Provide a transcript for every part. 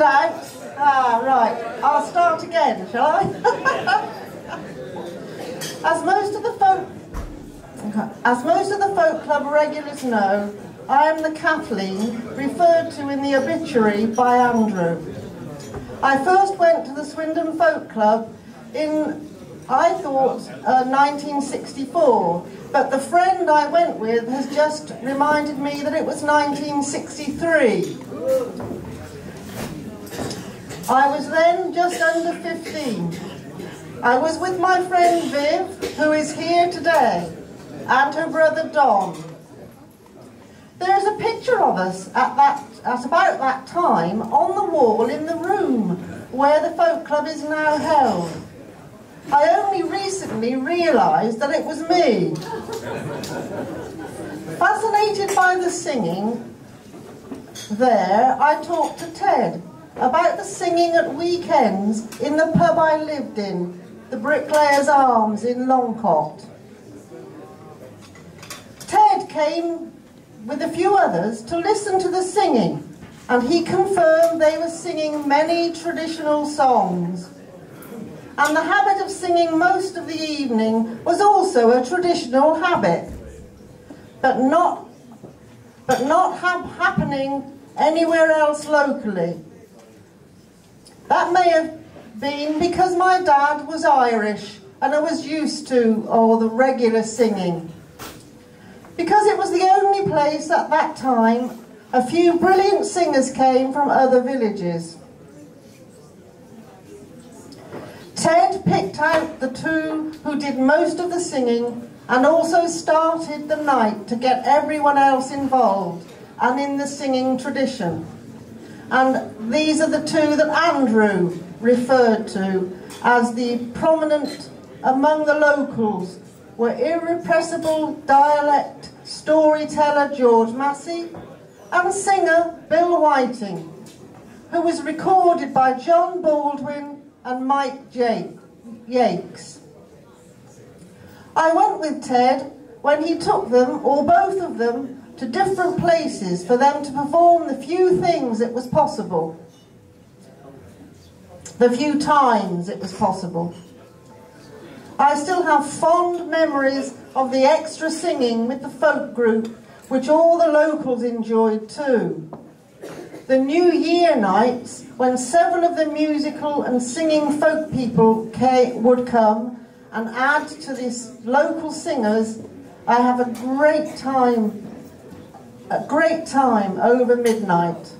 out, ah, right, I'll start again, shall I? As most of the folk, as most of the folk club regulars know, I am the Kathleen referred to in the obituary by Andrew. I first went to the Swindon Folk Club in, I thought, uh, 1964, but the friend I went with has just reminded me that it was 1963. I was then just under 15. I was with my friend Viv, who is here today, and her brother Don. There's a picture of us at, that, at about that time on the wall in the room where the folk club is now held. I only recently realised that it was me. Fascinated by the singing there, I talked to Ted about the singing at weekends in the pub I lived in, the Bricklayer's Arms in Longcot. Ted came with a few others to listen to the singing and he confirmed they were singing many traditional songs and the habit of singing most of the evening was also a traditional habit, but not, but not ha happening anywhere else locally. That may have been because my dad was Irish and I was used to all the regular singing. Because it was the only place at that time a few brilliant singers came from other villages. Ted picked out the two who did most of the singing and also started the night to get everyone else involved and in the singing tradition. And these are the two that Andrew referred to as the prominent among the locals were irrepressible dialect storyteller George Massey and singer Bill Whiting, who was recorded by John Baldwin and Mike Jake, Yates. I went with Ted when he took them, or both of them, to different places for them to perform the few things it was possible. The few times it was possible. I still have fond memories of the extra singing with the folk group, which all the locals enjoyed too the New Year nights, when several of the musical and singing folk people came, would come and add to these local singers, I have a great time, a great time over midnight.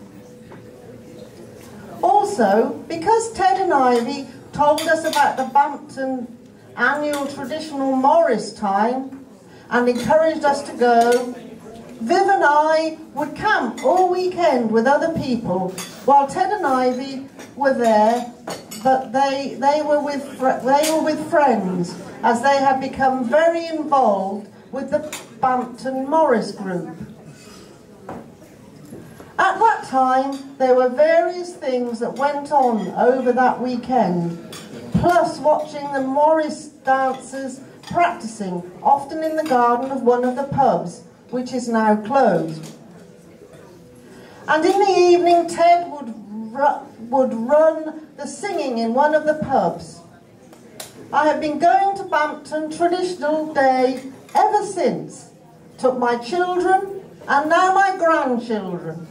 Also, because Ted and Ivy told us about the Bampton annual traditional Morris time and encouraged us to go, Viv and I would camp all weekend with other people while Ted and Ivy were there, but they, they, were with, they were with friends as they had become very involved with the Bampton Morris group. At that time, there were various things that went on over that weekend, plus watching the Morris dancers practicing, often in the garden of one of the pubs, which is now closed. And in the evening, Ted would, ru would run the singing in one of the pubs. I have been going to Bampton Traditional Day ever since. Took my children and now my grandchildren.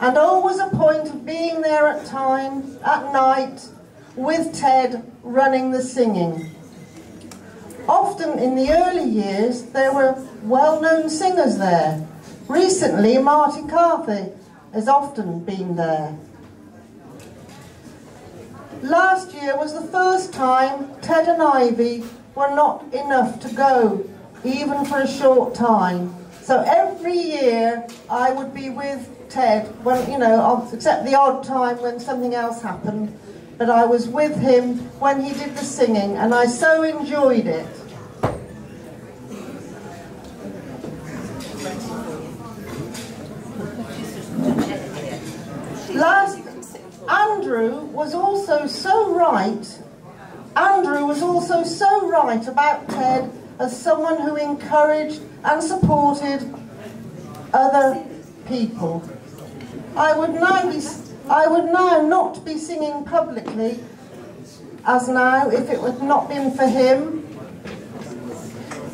And always a point of being there at times, at night, with Ted running the singing. Often in the early years, there were well-known singers there. Recently, Martin Carthy has often been there. Last year was the first time Ted and Ivy were not enough to go, even for a short time. So every year I would be with Ted, when you know, except the odd time when something else happened, but I was with him when he did the singing, and I so enjoyed it. Last, Andrew was also so right Andrew was also so right about Ted as someone who encouraged and supported other people. I would now be, I would now not be singing publicly as now if it had not been for him.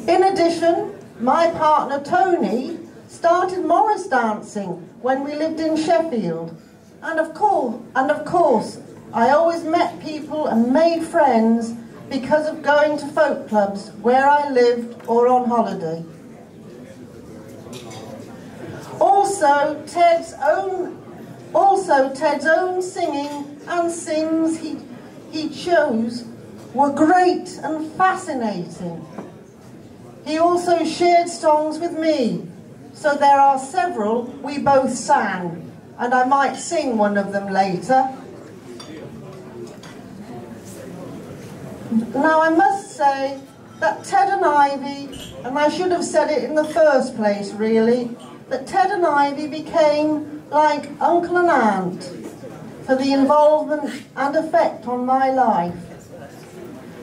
In addition, my partner Tony started Morris dancing when we lived in Sheffield. And of course, and of course, I always met people and made friends because of going to folk clubs where I lived or on holiday. Also, Ted's own, also Ted's own singing and sings he, he chose were great and fascinating. He also shared songs with me, so there are several we both sang, and I might sing one of them later. Now I must say that Ted and Ivy, and I should have said it in the first place really, that Ted and Ivy became like uncle and aunt for the involvement and effect on my life.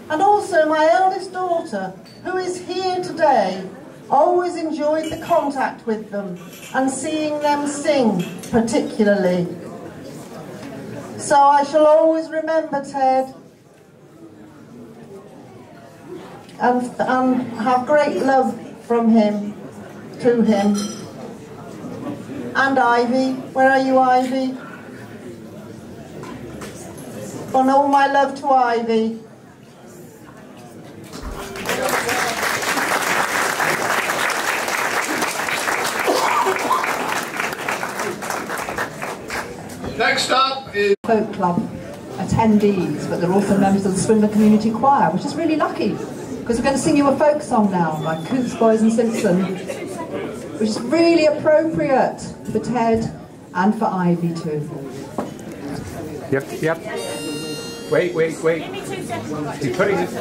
And also my eldest daughter, who is here today, always enjoyed the contact with them and seeing them sing particularly. So I shall always remember Ted and, and have great love from him, to him. And Ivy, where are you Ivy? And all my love to Ivy. Next up is Folk Club attendees, but they're also members of the Swindon Community Choir, which is really lucky because we're going to sing you a folk song now by Coope Boyes and Simpson, which is really appropriate for Ted and for Ivy too. Yep, yep. Wait, wait, wait. He's putting it.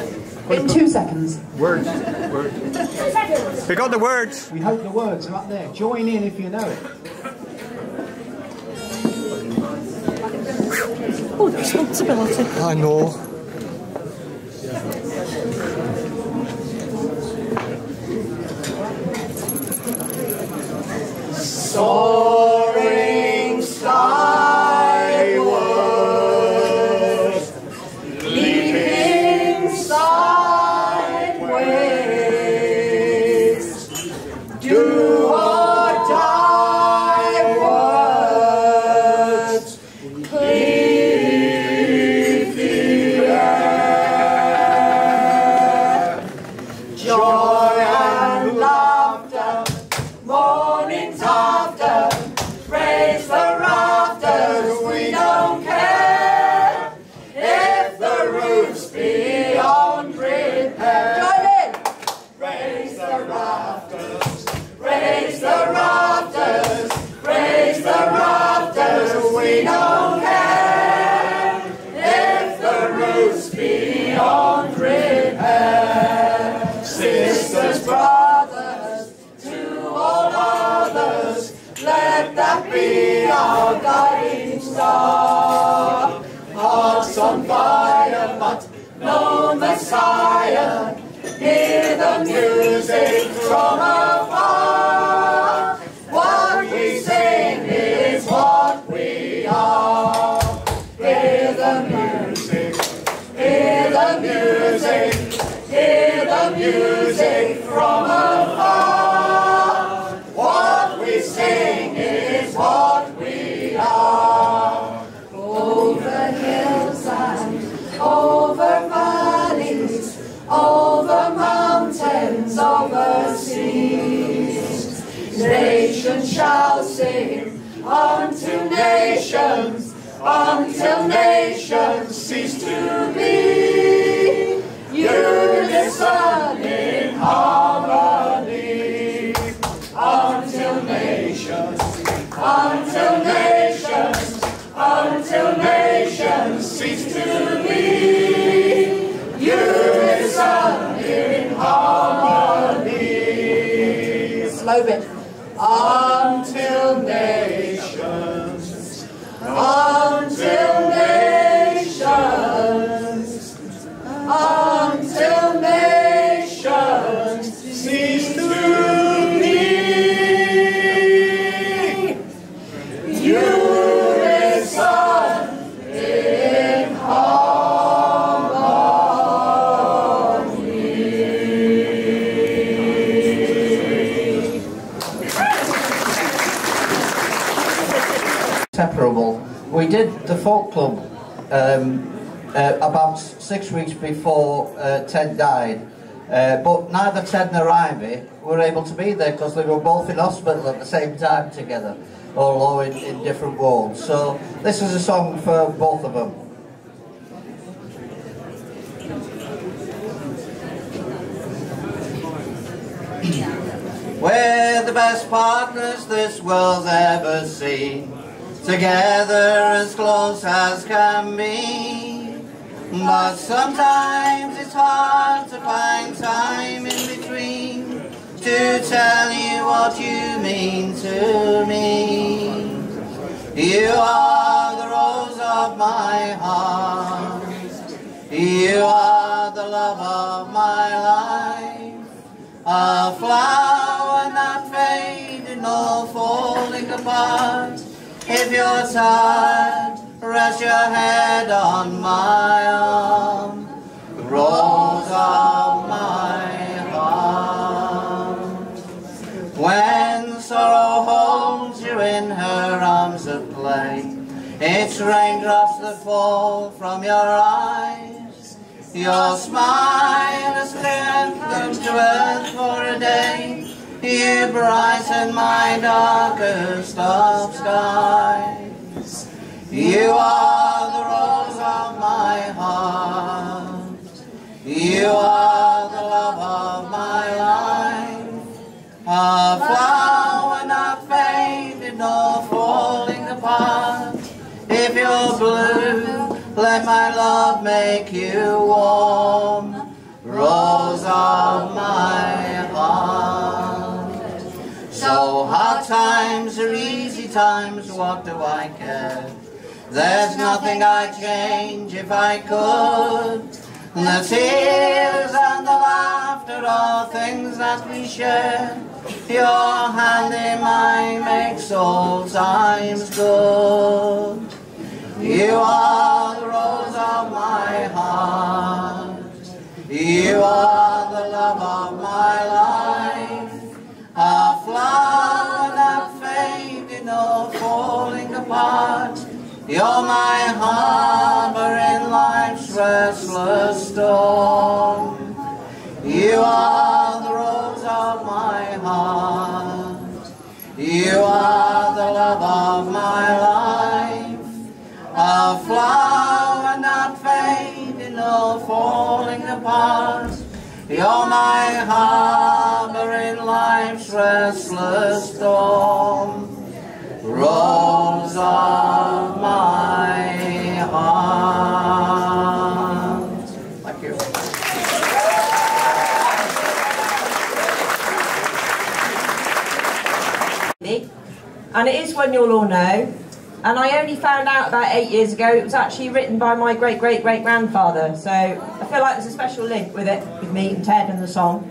In two seconds. Words. Words. We got the words. We hope the words are up there. Join in if you know it. Oh, the responsibility. I know. Soaring Ted nor Ivy were able to be there because they were both in hospital at the same time together, although in, in different wards. So this is a song for both of them. We're the best partners this world's ever seen Together as close as can be But sometimes it's hard to find time in between To tell you what you mean to me. You are the rose of my heart. You are the love of my life. A flower not fading nor falling apart. If you're tired, rest your head on my arm. the Rose of my heart. When sorrow holds you in her arms of clay, it's raindrops that fall from your eyes. Your smile has them to earth for a day. You brighten my darkest of skies. You are the rose of my heart. You are the love of my life. A flower not faded nor falling apart. If you're blue, let my love make you warm, rose of my heart. So hard times or easy times, what do I care? There's nothing I'd change if I could. The tears and the laughter are things that we share. Your hand in mine makes all times good. You are the rose of my heart. You are the love of my life. A flower not fading nor falling apart. You're my harbor in life's restless storm. You are the rose of my heart. You are the love of my life. A flower not fading nor falling apart. You're my harbor in life's restless storm. Rose one you'll all know. And I only found out about eight years ago it was actually written by my great great great grandfather. So I feel like there's a special link with it, with me and Ted and the song.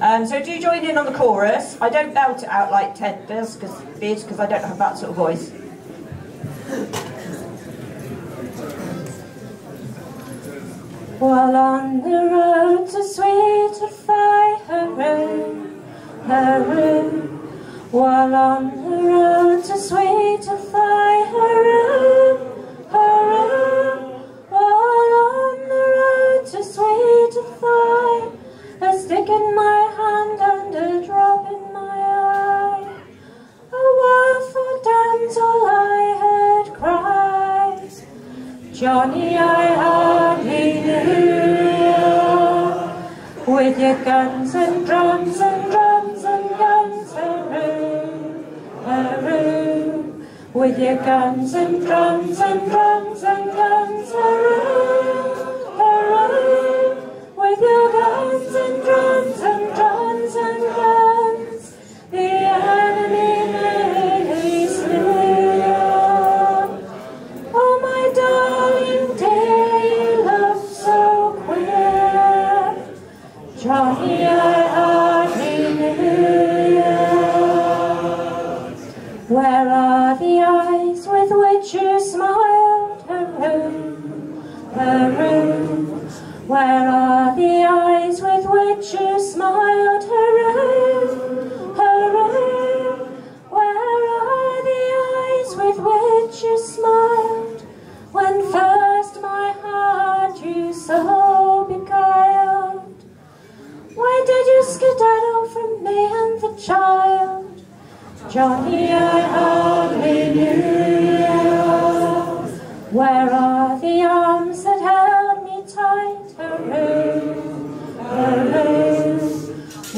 Um, so do join in on the chorus. I don't belt it out like Ted does, because I don't have that sort of voice. While on the road to sweet sweetify her room, her room. While on the road to sweet Athy her room, her. While on the road to sweet Athy, a stick in my hand and a drop in my eye. A Johnny, I hardly knew you. With your guns and drums and drums With your guns and drums and drums and. With your guns and drums and Where are the eyes with which you smiled? Hooray, hooray. Where are the eyes with which you smiled? When first my heart you so beguiled. Why did you skedaddle from me and the child? Johnny, I hardly knew you. Where are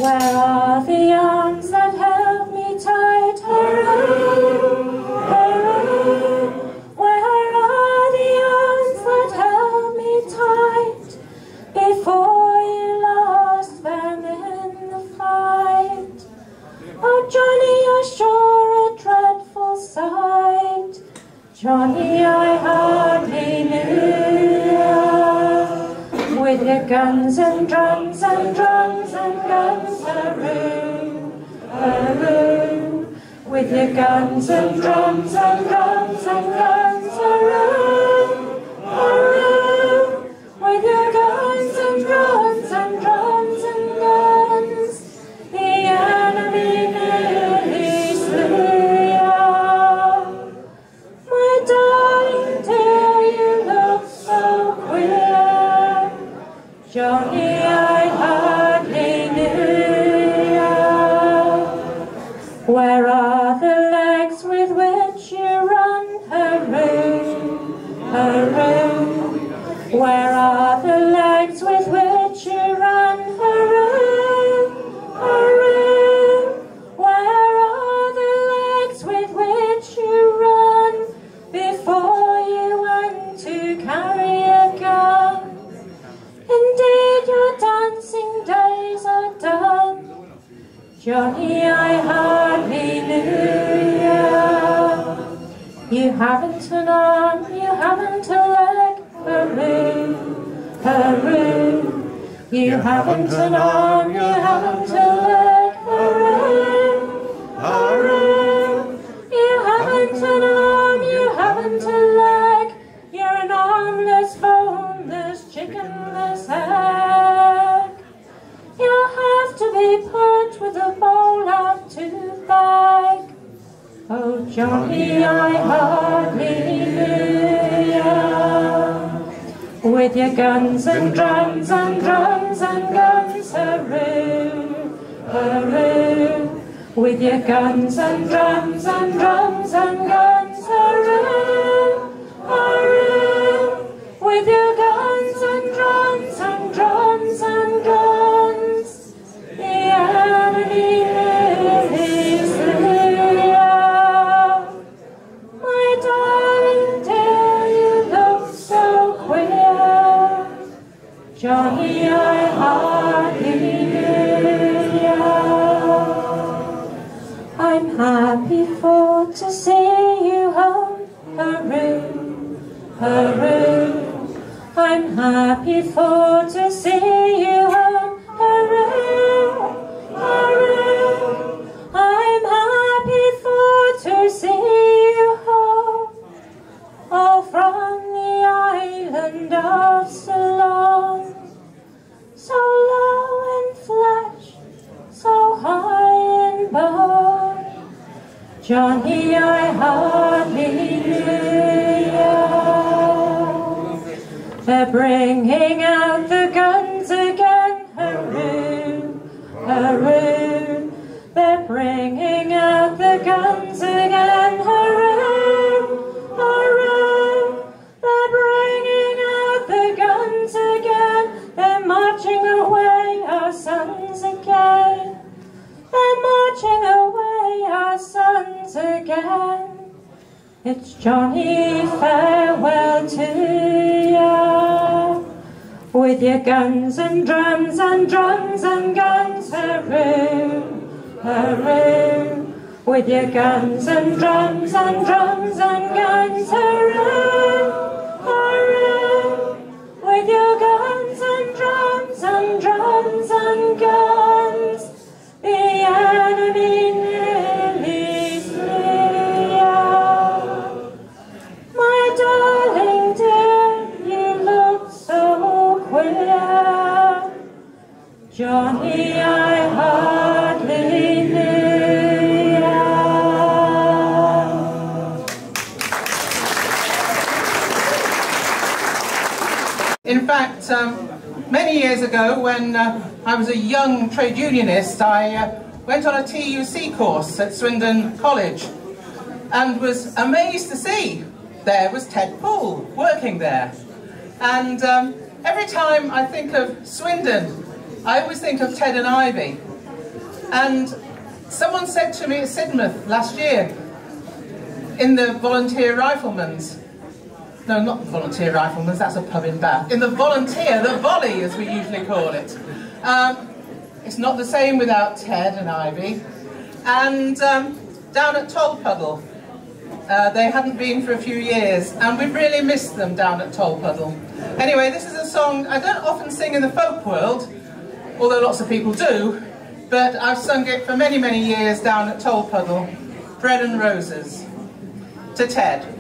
Where are the arms that held me tight? Hurroo, hurroo. Where are the arms that held me tight before you lost them in the fight? Oh, Johnny, you're sure a dreadful sight. Johnny, I hardly With your guns and drums and drums and guns, hurroo, hurroo. With your guns and drums and drums and guns, hurroo, haven't an arm, you haven't a leg, hurroo, hurroo. You haven't an arm, you haven't a leg, hurroo, hurroo. You haven't an arm, you haven't a leg. You're an armless, boneless, chickenless egg. You'll have to be put with a bowl out to bag. Oh, Johnny, I hardly With your guns and drums and drums and guns, hurroo, hurroo. With your guns and drums and drums island of Ceylon. So low in flesh, so high in bone. Johnny, I hardly knew you. They're bringing out the It's Johnny, farewell to you. With your guns and drums and drums and guns, hurroo, hurroo. With your guns and drums and drums and guns, hurroo, hurroo. With your guns and drums and drums and guns, the enemy Um, many years ago, when uh, I was a young trade unionist, I uh, went on a TUC course at Swindon College and was amazed to see there was Ted Poole working there. And um, every time I think of Swindon, I always think of Ted and Ivy. And someone said to me at Sidmouth last year, in the Volunteer Riflemen's, no, not the Volunteer riflemen, that's a pub in Bath, in the Volunteer, the Volley as we usually call it. Um, it's not the same without Ted and Ivy. And um, down at Tolpuddle, uh, they hadn't been for a few years, and we really missed them down at Tolpuddle. Anyway, this is a song I don't often sing in the folk world, although lots of people do, but I've sung it for many, many years down at Tolpuddle, Bread and Roses, to Ted.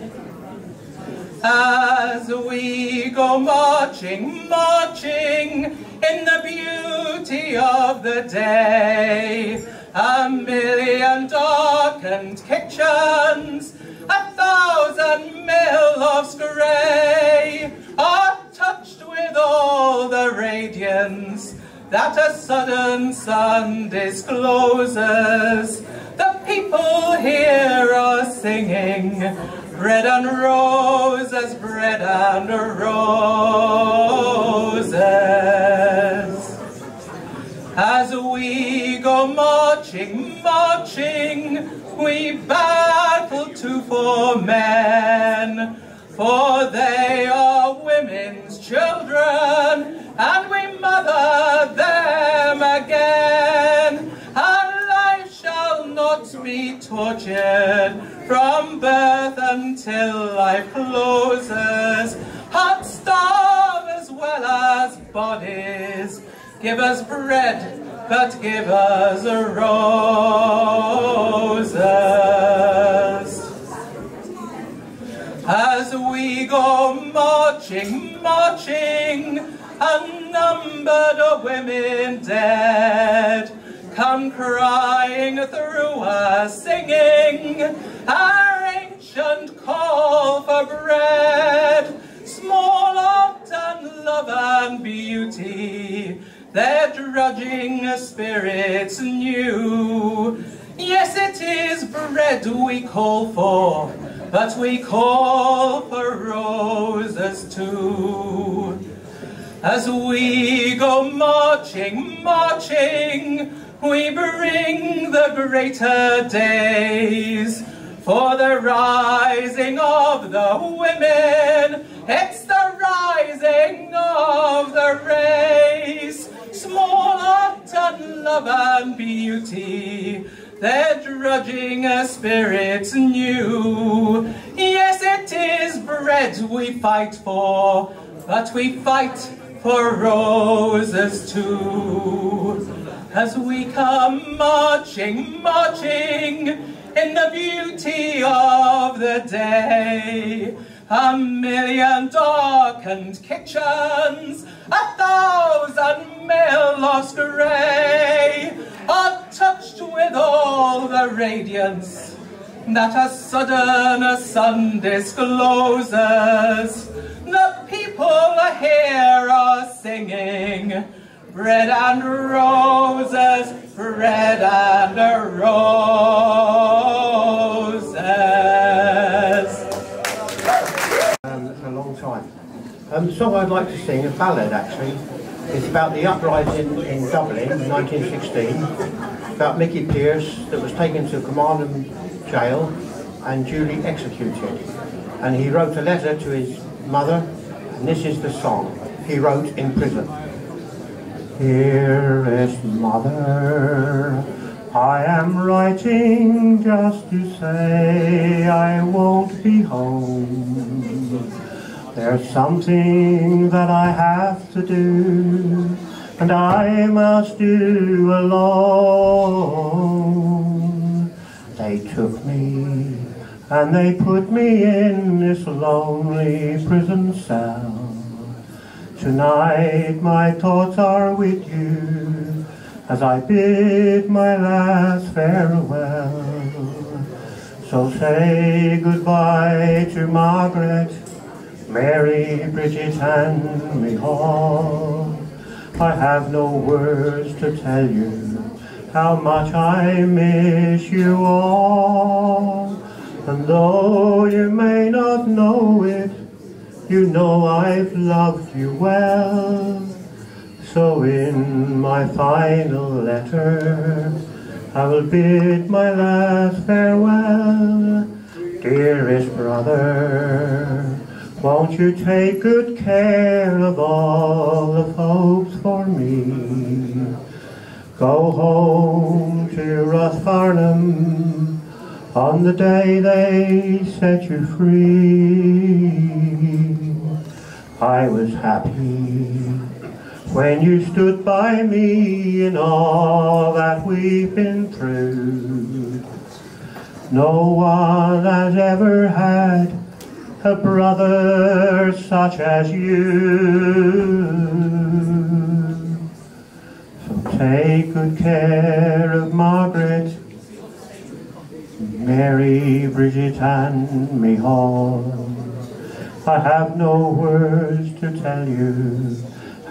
As we go marching, marching in the beauty of the day, a million darkened kitchens, a thousand mill grey, are touched with all the radiance that a sudden sun discloses. The people here are singing, bread and roses, bread and roses. As we go marching, marching, we battle to for men, for they are women's children, and we mother them again. And life shall not be tortured from birth until life closes. Hearts starve as well as bodies. Give us bread, but give us roses. As we go marching, marching, unnumbered are women dead, come crying through us, singing our ancient call for bread. Small art and love and beauty, their drudging spirits new. Yes, it is bread we call for, but we call for roses too. As we go marching, marching, we bring the greater days for the rising of the women. It's the rising of the race. Small art and love and beauty, their drudging spirits new. Yes, it is bread we fight for, but we fight for roses too. As we come marching, marching in the beauty of the day, a million darkened kitchens, a thousand mill lost grey, are touched with all the radiance that a sudden a sun discloses. The people here are singing, bread and roses, bread and roses. Um, a long time. Um, song I'd like to sing, a ballad actually, it's about the uprising in Dublin in 1916, about Mickey Pearse that was taken to Kilmainham jail and duly executed. And he wrote a letter to his mother, and this is the song he wrote in prison. Dearest mother, I am writing just to say I won't be home. There's something that I have to do, and I must do alone. They took me and they put me in this lonely prison cell. Tonight my thoughts are with you as I bid my last farewell. So say goodbye to Margaret, Mary, Bridget and me all. I have no words to tell you how much I miss you all. And though you may not know it, you know I've loved you well. So in my final letter, I will bid my last farewell. Dearest brother, won't you take good care of all the folks for me? Go home to Rathfarnham on the day they set you free. I was happy when you stood by me in all that we've been through. No one has ever had a brother such as you. So take good care of Margaret, Mary, Bridget and me all. I have no words to tell you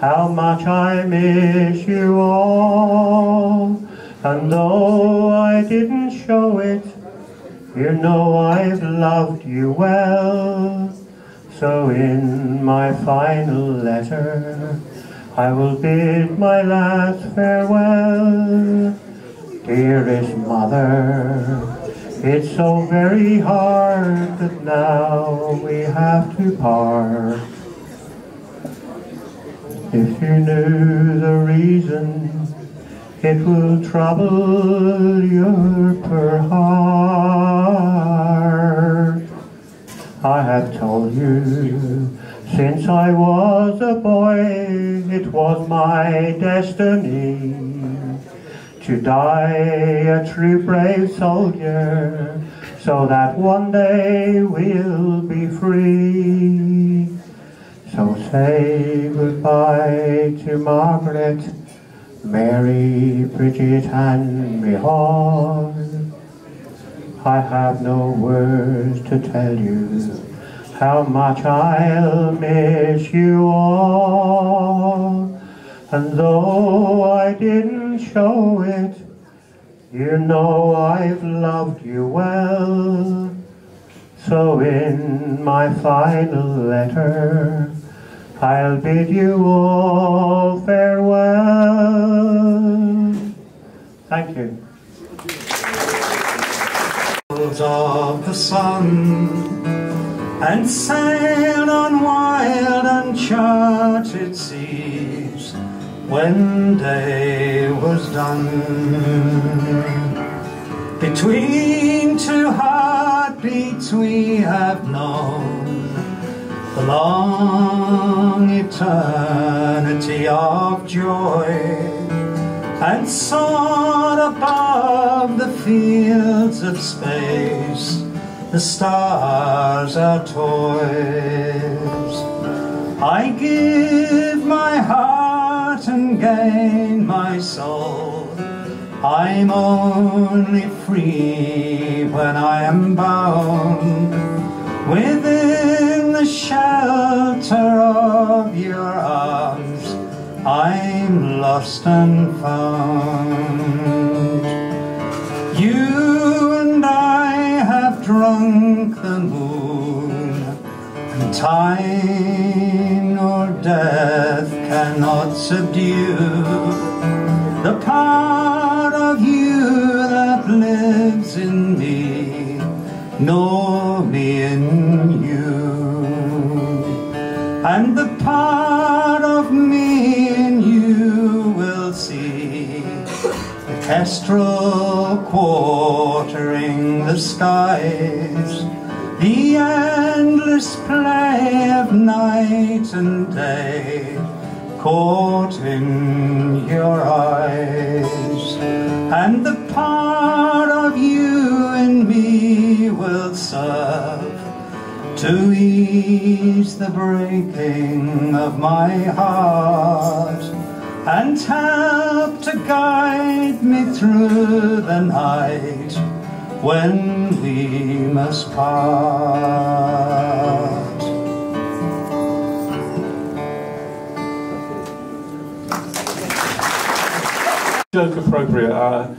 how much I miss you all. And though I didn't show it, you know I've loved you well. So in my final letter, I will bid my last farewell. Dearest mother, it's so very hard that now we have to part. If you knew the reason, it will trouble your poor heart. I have told you since I was a boy, it was my destiny to die a true brave soldier, so that one day we'll be free. So say goodbye to Margaret, Mary, Bridget and all. I have no words to tell you how much I'll miss you all. And though I didn't show it, you know I've loved you well. So in my final letter, I'll bid you all farewell. Thank you. Of the sun and sailed on wild uncharted seas when day was done. Between two heartbeats we have known the long eternity of joy and soared above the fields of space the stars are toys. I give my heart and gain my soul. I'm only free when I am bound within the shelter of your arms. I'm lost and found. You and I have drunk the moon, and time nor death cannot subdue the part of you that lives in me, nor me in you. And the part of me in you will see the kestrel quartering the skies, the endless play of night and day caught in your eyes. And the part of you in me will serve to ease the breaking of my heart and help to guide me through the night when we must part. Joke appropriate at a,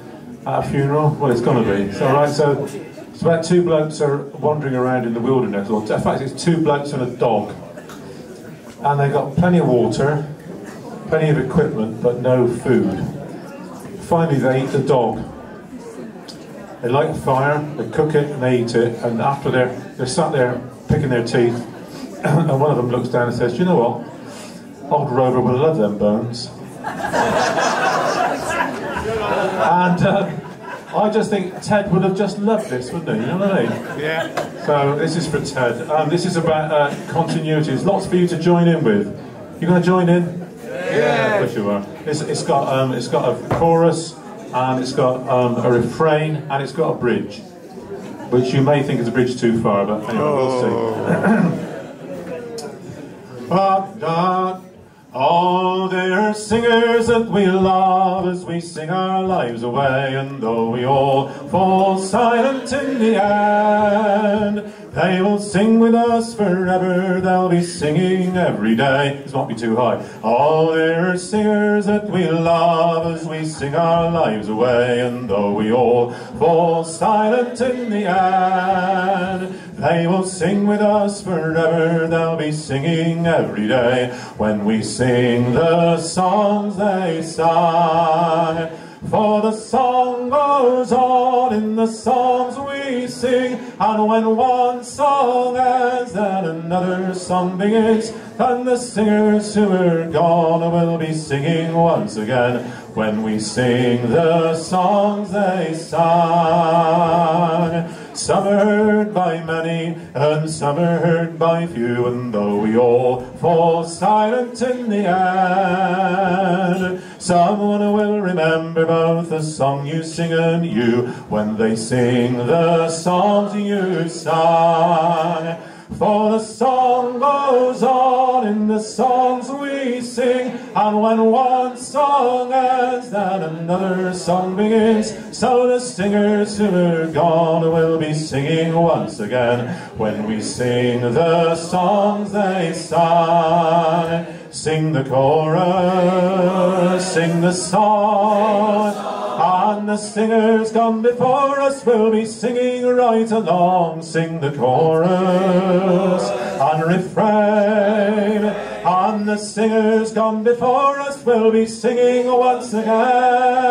at a funeral? Well, it's going to be. So, right, so it's about two blokes are wandering around in the wilderness, or in fact, it's two blokes and a dog. And they've got plenty of water, plenty of equipment, but no food. Finally, they eat the dog. They light a fire, they cook it, and they eat it. And after they're, they're sat there picking their teeth, and one of them looks down and says, you know what? Old Rover will love them bones. and uh, I just think Ted would have just loved this, wouldn't he? You know what I mean? Yeah. So this is for Ted. Um, this is about uh, continuity. There's lots for you to join in with. You going to join in? Yeah. Of course you are. It's, it's got um, it's got a chorus, and it's got um, a refrain, and it's got a bridge, which you may think is a bridge too far, but anyway, we'll see. But God, all dear singers that we love as we sing our lives away, and though we all fall silent in the end, they will sing with us forever. They'll be singing every day. This won't be too high. All dear singers that we love as we sing our lives away, and though we all fall silent in the end, they will sing with us forever. They'll be singing every day when we sing the songs they sang. For the song goes on in the songs we sing, and when one song ends, then another song begins, and the singers who are gone will be singing once again. When we sing the songs they sang. Some are heard by many, and some are heard by few, and though we all fall silent in the end, someone will remember both the song you sing and you when they sing the songs you sang. For the song goes on in the songs we sing, and when one song ends, then another song begins. So the singers who are gone will be singing once again when we sing the songs they sang. Sing the chorus, sing the song. And the singers gone before us will be singing right along. Sing the chorus and refrain. And the singers gone before us will be singing once again.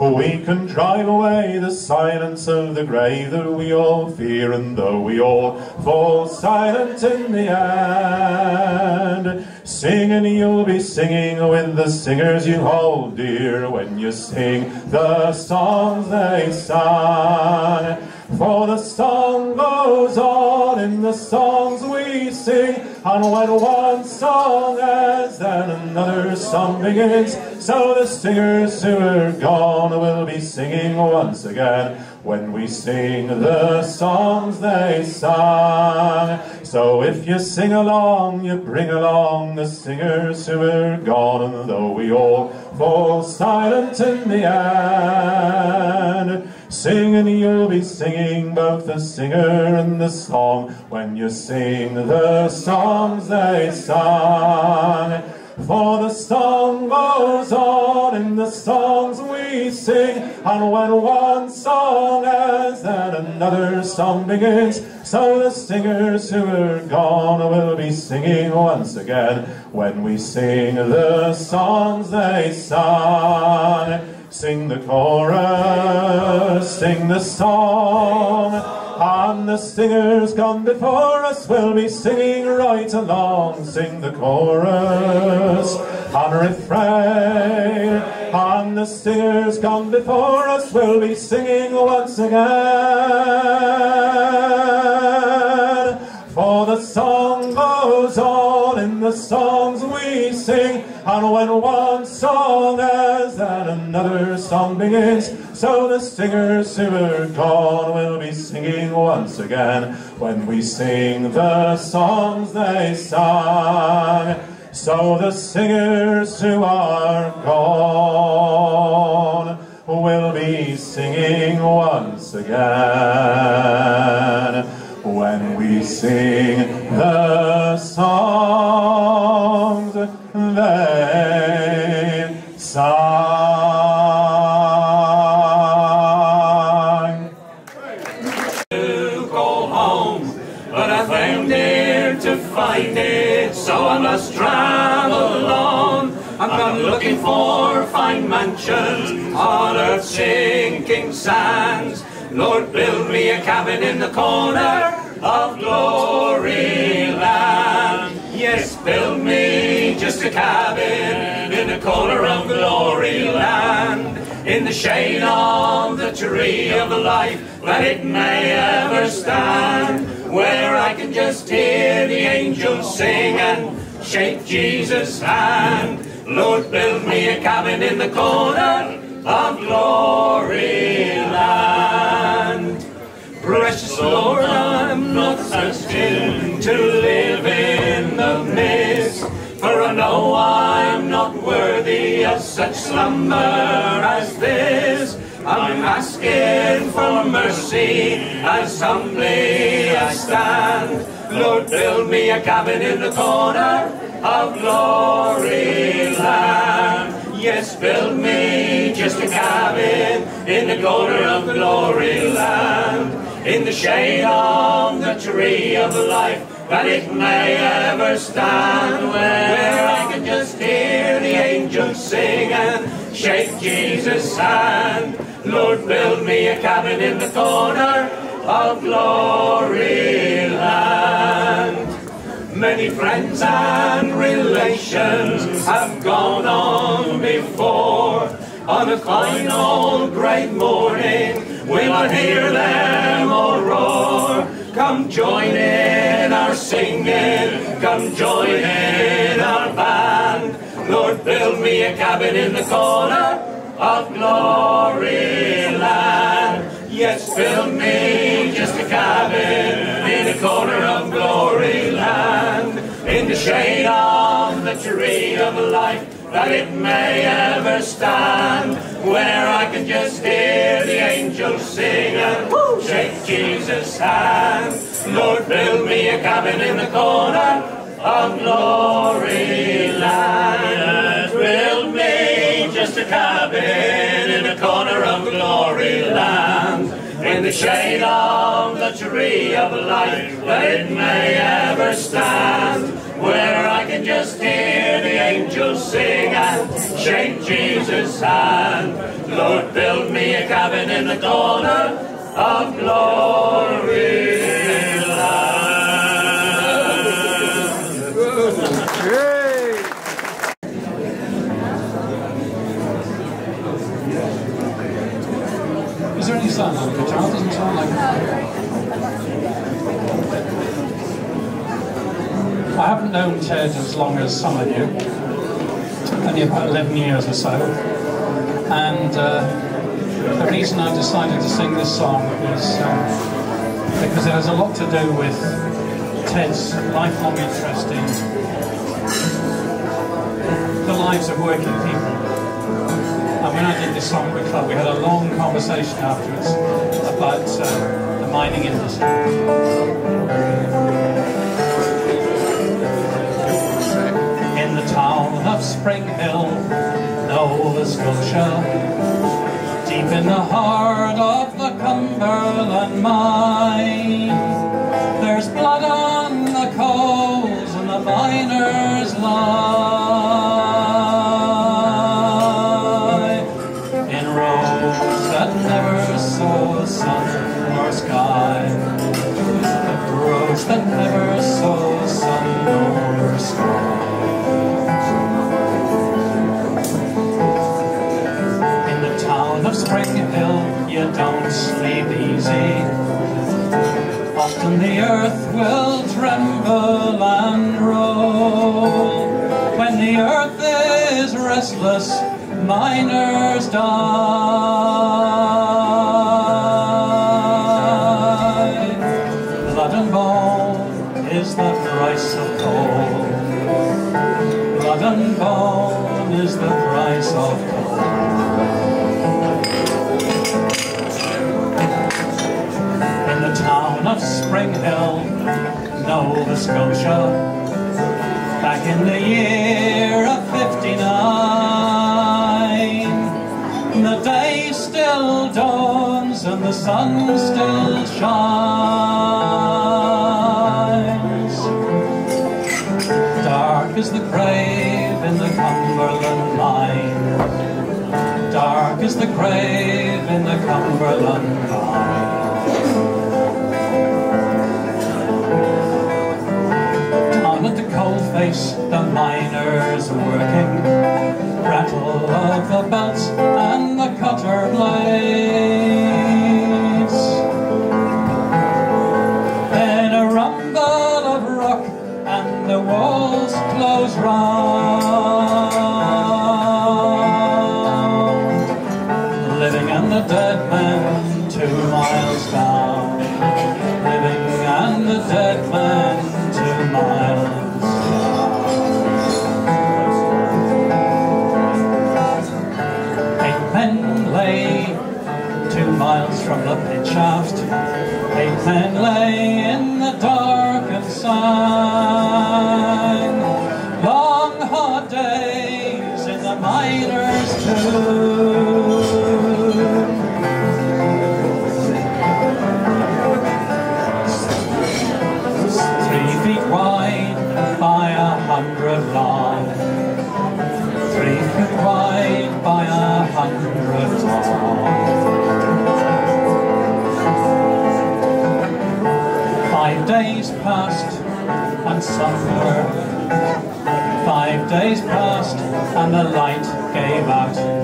We can drive away the silence of the grave that we all fear, and though we all fall silent in the end, singing you'll be singing with the singers you hold dear when you sing the songs they sang. For the song goes on in the songs we sing, and when one song ends, then another song begins. So the singers who are gone will be singing once again when we sing the songs they sang. So if you sing along, you bring along the singers who are gone, and though we all fall silent in the end, singing you'll be singing both the singer and the song when you sing the songs they sang. For the song goes on in the songs we sing, and when one song ends, then another song begins. So the singers who are gone will be singing once again when we sing the songs they sang. Sing the chorus, sing the song. And the singers gone before us will be singing right along. Sing the chorus and refrain. And the singers gone before us will be singing once again. For the song goes on in the songs we sing, and when one song ends, and another song begins. So the singers who are gone will be singing once again when we sing the songs they sang. So the singers who are gone will be singing once again when we sing the songs they sang. To go home, but I've been there to find it, so I must travel alone. I'm not looking for fine mansions on earth's sinking sands. Lord, build me a cabin in the corner of glory land. Yes, build me just a cabin in the corner of glory land. In the shade of the tree of life, that it may ever stand. Where I can just hear the angels sing and shake Jesus' hand. Lord, build me a cabin in the corner of glory land. Precious Lord, I'm not thirsty to live in the mist. For I know I'm not worthy of such slumber as this. I'm asking for mercy as humbly I stand. Lord, build me a cabin in the corner of glory land. Yes, build me just a cabin in the corner of glory land. In the shade of the tree of life, that it may ever stand. Where I can just hear the angels sing and shake Jesus' hand. Lord, build me a cabin in the corner of glory land. Many friends and relations have gone on before. On a fine old great morning, will I hear them all roar? Come join in our singing, come join in our band. Lord, build me a cabin in the corner of glory land. Yes, build me just a cabin in the corner of glory land. In the shade of the tree of life, that it may ever stand. Where I can just hear the angels sing and shake Jesus' hand. Lord, build me a cabin in the corner of glory land. Build me just a cabin in the corner of glory land. In the shade of the tree of life, where it may ever stand. Where I can just hear the angels sing and shake Jesus' hand. Lord, build me a cabin in the corner of glory Is there any sound on the guitar? Doesn't sound like I haven't known Ted as long as some of you, only about 11 years or so. And uh, the reason I decided to sing this song was um, because it has a lot to do with Ted's lifelong interest in the lives of working people. And when I did this song with the Club, we had a long conversation afterwards about uh, the mining industry. Town of Spring Hill, Nova Scotia, deep in the heart of the Cumberland mine, there's blood on the coals and the miners lie Often the earth will tremble and roll. When the earth is restless, miners die. Springhill, Nova Scotia, back in the year of 59, the day still dawns and the sun still shines. Dark is the grave in the Cumberland mine. Dark is the grave in the Cumberland mine. Coalface, the miners working. Rattle of the belts days passed and the light gave out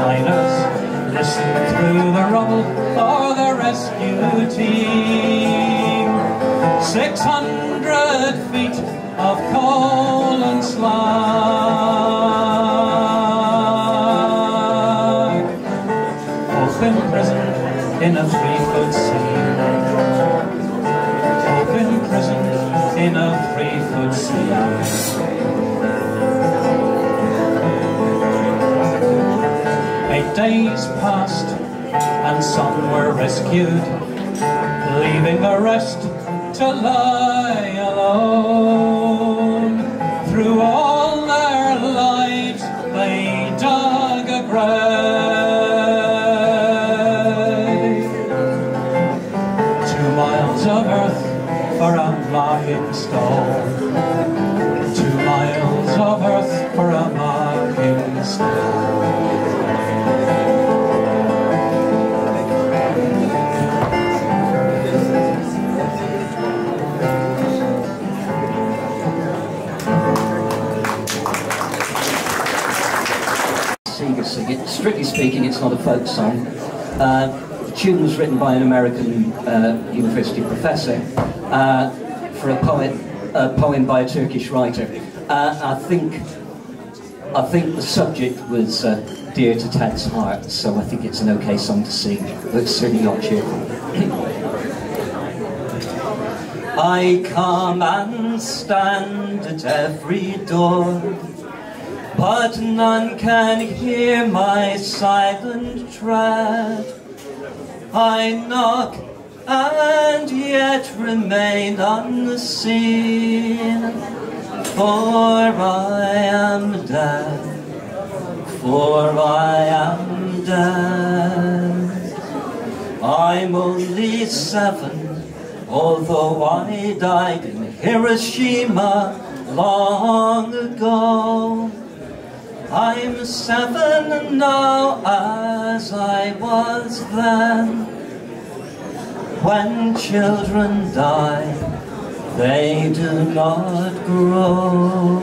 miners. Listen through the rubble for the rescue team. Six hundred feet of coal and slag. Hope imprisoned in a three-foot sea. Days passed and some were rescued, leaving the rest to lie alone. It's not a folk song. Uh, the tune was written by an American uh, university professor uh, for a poet, a poem by a Turkish writer. Uh, I think, I think the subject was uh, dear to Ted's heart, so I think it's an okay song to sing, but it's certainly not cheerful. I come and stand at every door but none can hear my silent tread. I knock and yet remain unseen, for I am dead, for I am dead. I'm only seven, although I died in Hiroshima long ago. I'm seven now as I was then. When children die, they do not grow.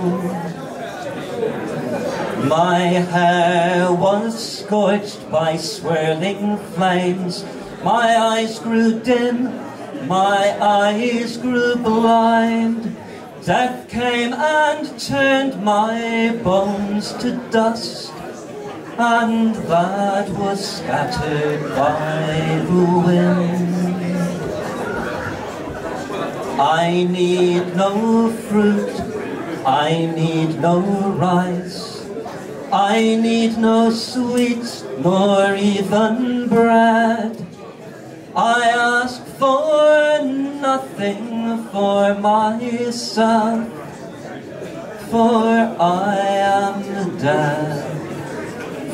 My hair was scorched by swirling flames. My eyes grew dim, my eyes grew blind. Death came and turned my bones to dust, and that was scattered by the wind. I need no fruit, I need no rice, I need no sweets, nor even bread. I ask for nothing for myself, for I am dead,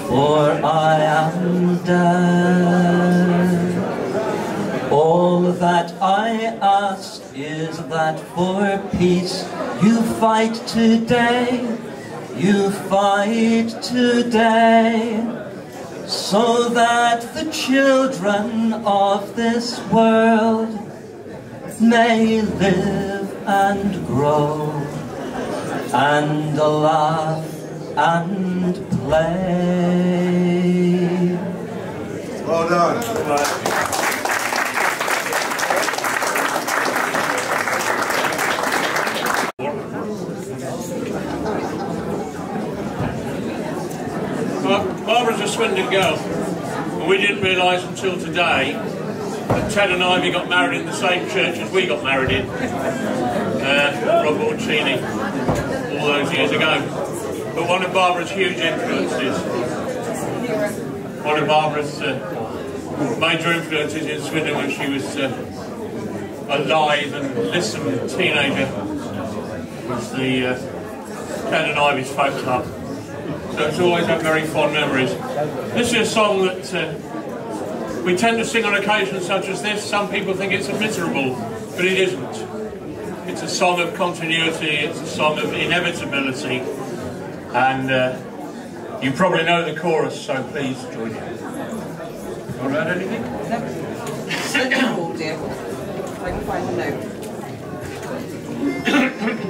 for I am dead. All that I ask is that for peace you fight today, you fight today, so that the children of this world may live and grow and laugh and play. Well done. Bar- Barbara's a Swindon girl, and we didn't realise until today that Ted and Ivy got married in the same church as we got married in, uh, Rodbourne Cheney, all those years ago. But one of Barbara's huge influences, one of Barbara's uh, major influences in Swindon when she was uh, alive and lissome teenager was the uh, Ted and Ivy's folk club. It's always had very fond memories. This is a song that uh, we tend to sing on occasions such as this. Some people think it's a miserable, but it isn't. It's a song of continuity, it's a song of inevitability, and uh, you probably know the chorus, so please join in. Want to add anything? oh dear. I can find the note.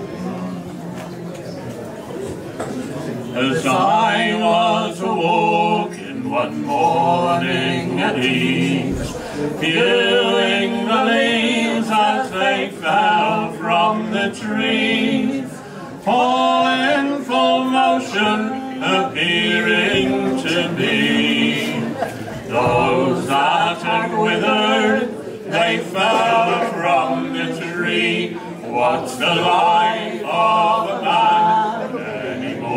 As I was walking one morning at ease, viewing the leaves as they fell from the trees, all in full motion, appearing to be. Those that had withered, they fell from the tree. What's the life of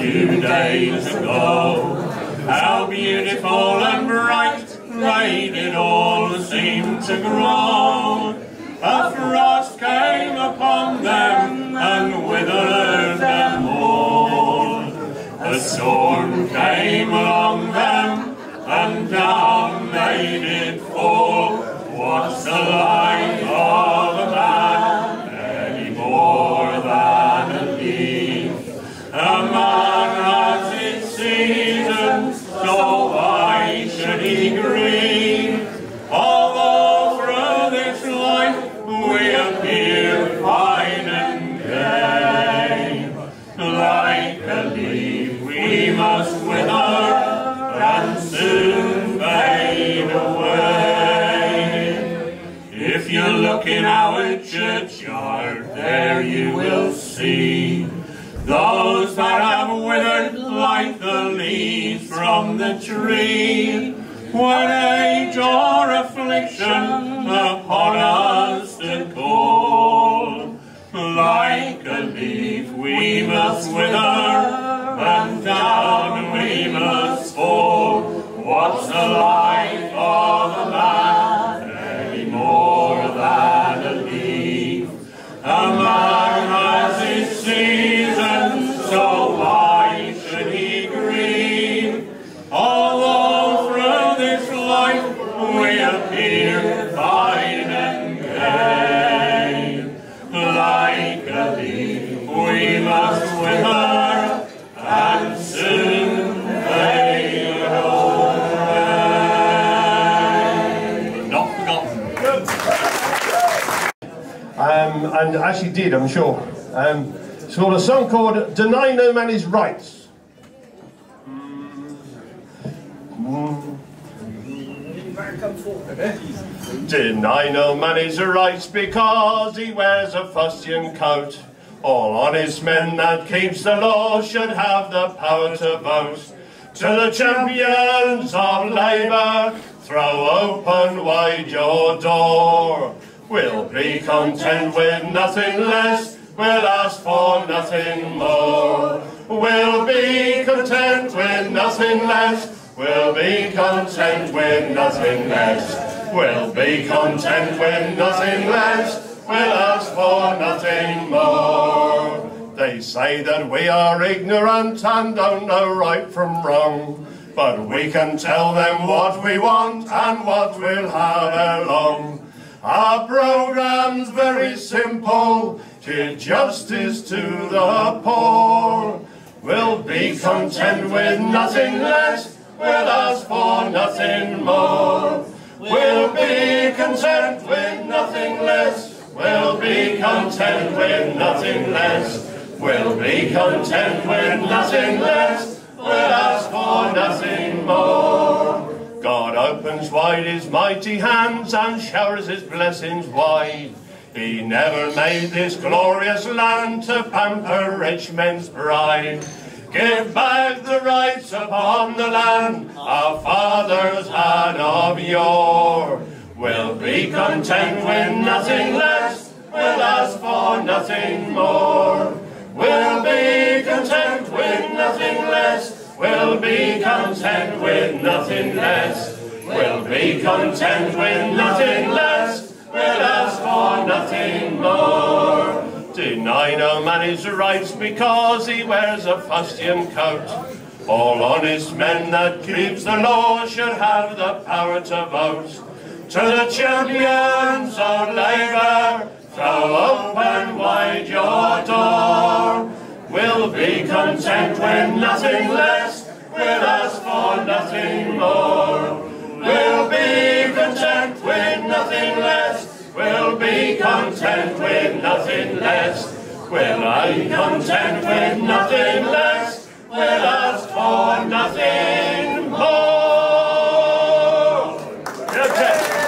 few days ago, how beautiful and bright they did all seem to grow. A frost came upon them and withered them all. A storm came along them and down they did fall. What's the life of a man in our churchyard, there you will see those that have withered like the leaves from the tree. When age or affliction upon us to call, like a leaf we must wither, actually did, I'm sure. Um, it's called a song called Deny No Man His Rights. Deny no man his rights because he wears a fustian coat. All honest men that keeps the law should have the power to vote. To the champions of Labour, throw open wide your door. We'll be content with nothing less, we'll ask for nothing more. We'll be content with nothing less, we'll be content with nothing less. We'll be content with nothing less, we'll ask for nothing more. They say that we are ignorant and don't know right from wrong. But we can tell them what we want and what we'll have along. Our program's very simple, give justice to the poor. We'll be content with nothing less, we'll ask for nothing more. We'll be content with nothing less, we'll be content with nothing less. We'll be content with nothing less, we'll ask for nothing more. God opens wide his mighty hands and showers his blessings wide. He never made this glorious land to pamper rich men's pride. Give back the rights upon the land our fathers had of yore. We'll be content with nothing less, we'll ask for nothing more. We'll be content with nothing less, we'll be content with nothing less. We'll be content with nothing less, we'll ask for nothing more. Deny no man his rights because he wears a fustian coat. All honest men that keeps the law should have the power to vote. To the champions of Labour, throw open wide your door. We'll be content with nothing less, we'll ask for nothing more. We'll be content with nothing less, we'll be content with nothing less. We'll be content with nothing less, we'll ask for nothing more. Okay.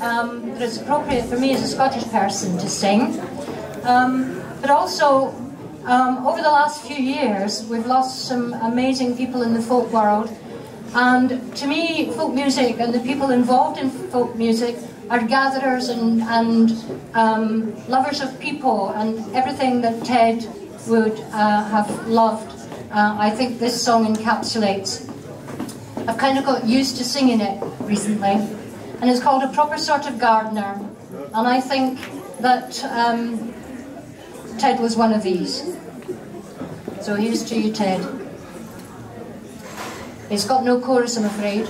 um, that it's appropriate for me as a Scottish person to sing. Um, but also, um, over the last few years, we've lost some amazing people in the folk world. And to me, folk music and the people involved in folk music are gatherers and, and um, lovers of people and everything that Ted would uh, have loved. Uh, I think this song encapsulates. I've kind of got used to singing it recently and it's called A Proper Sort of Gardener. And I think that um, Ted was one of these. So here's to you, Ted. It's got no chorus, I'm afraid.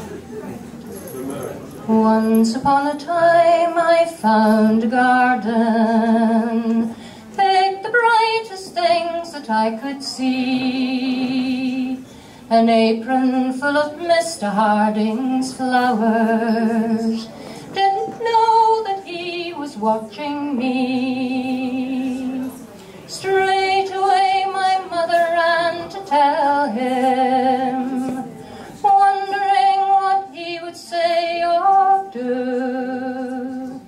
Once upon a time I found a garden, picked the brightest things that I could see. An apron full of Mr. Harding's flowers. Didn't know that he was watching me. Straight away my mother ran to tell him, wondering what he would say or do.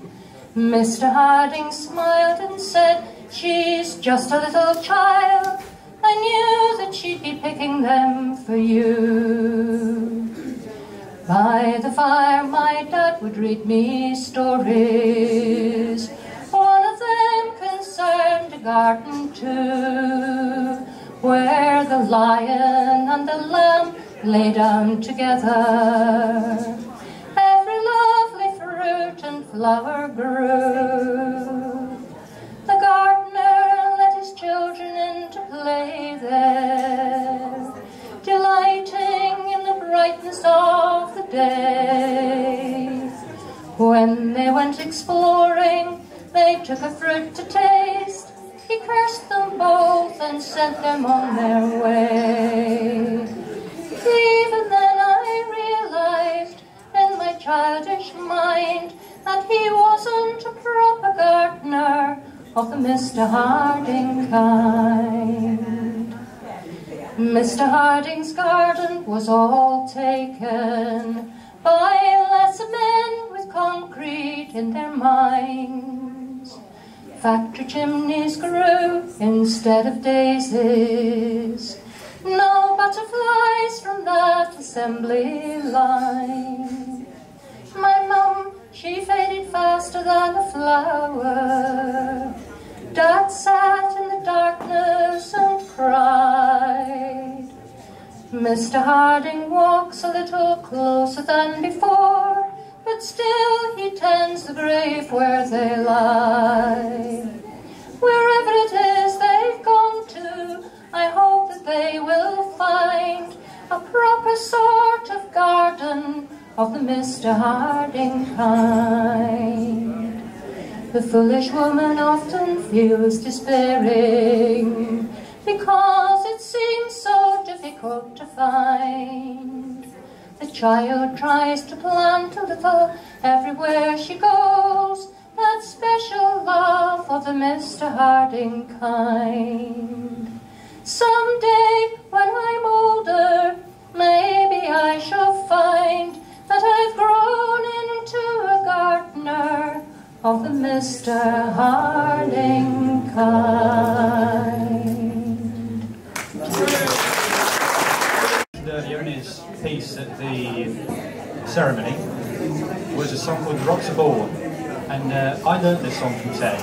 Mr. Harding smiled and said, She's just a little child. I knew that she'd be picking them for you. By the fire, my dad would read me stories. One of them garden too, where the lion and the lamb lay down together. Every lovely fruit and flower grew. The gardener let his children in to play there, delighting in the brightness of the day. When they went exploring, they took a fruit to taste. He cursed them both and sent them on their way. Even then I realized in my childish mind that he wasn't a proper gardener of the Mr. Harding kind. Mr. Harding's garden was all taken by lesser men with concrete in their minds. Factory chimneys grew instead of daisies. No butterflies from that assembly line. My mum, she faded faster than a flower. Dad sat in the darkness and cried. Mr. Harding walks a little closer than before, but still he tends the grave where they lie. Wherever it is they've gone to, I hope that they will find a proper sort of garden of the Mr. Harding kind. The foolish woman often feels despairing because it seems so difficult to find. The child tries to plant a little everywhere she goes, that special love of the Mr. Harding kind. Someday, when I'm older, maybe I shall find that I've grown into a gardener of the Mr. Harding kind. His piece at the ceremony was a song called Rocks of Bawn. And uh, I learnt this song from Ted.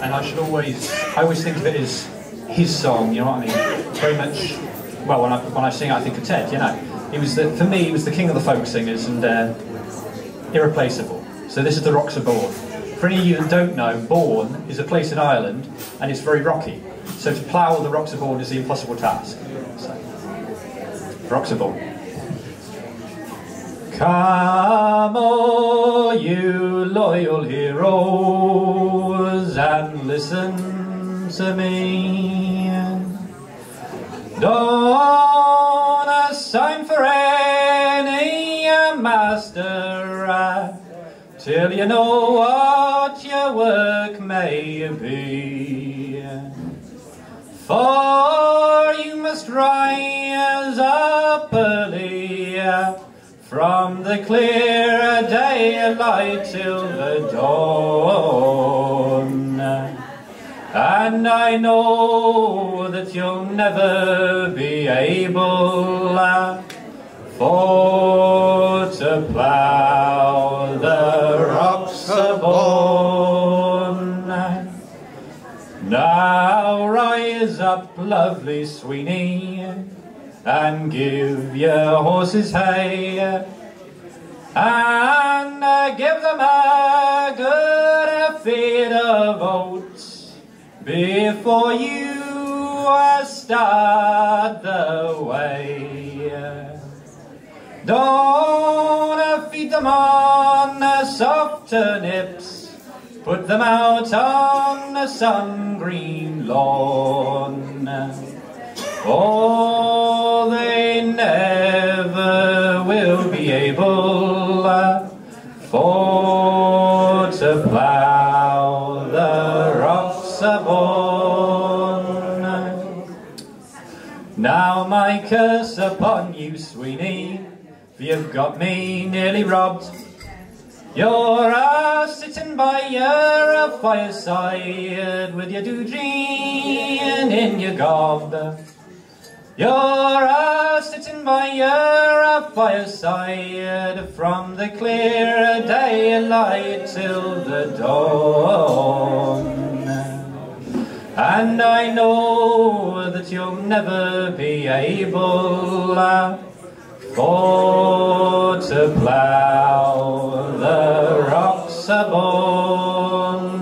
And I should always, I always think of it as his song, you know what I mean? Very much, well, when I, when I sing I think of Ted, you know. He was the, for me, he was the king of the folk singers and uh, irreplaceable. So this is the Rocks of Bawn. For any of you that don't know, Bawn is a place in Ireland and it's very rocky. So to plough the Rocks of Bawn is the impossible task. So, Come, all you loyal heroes, and listen to me. Don't assign for any master uh, till you know what your work may be. For must rise up early from the clear daylight till the dawn. And I know that you'll never be able uh, for to plough Rise up, lovely Sweeney, and give your horses hay, and uh, give them a good feed of oats before you uh, start the way. Don't feed them on uh, soft turnips, put them out on the sun-green lawn. Oh, they never will be able uh, for to plough the rocks of. Now my curse upon you, Sweeney, for you've got me nearly robbed. You're a sitting by your fireside with your dudeen in your gob. You're a sitting by your fireside from the clear daylight till the dawn. And I know that you'll never be able uh, for to plough the rocks Bawn.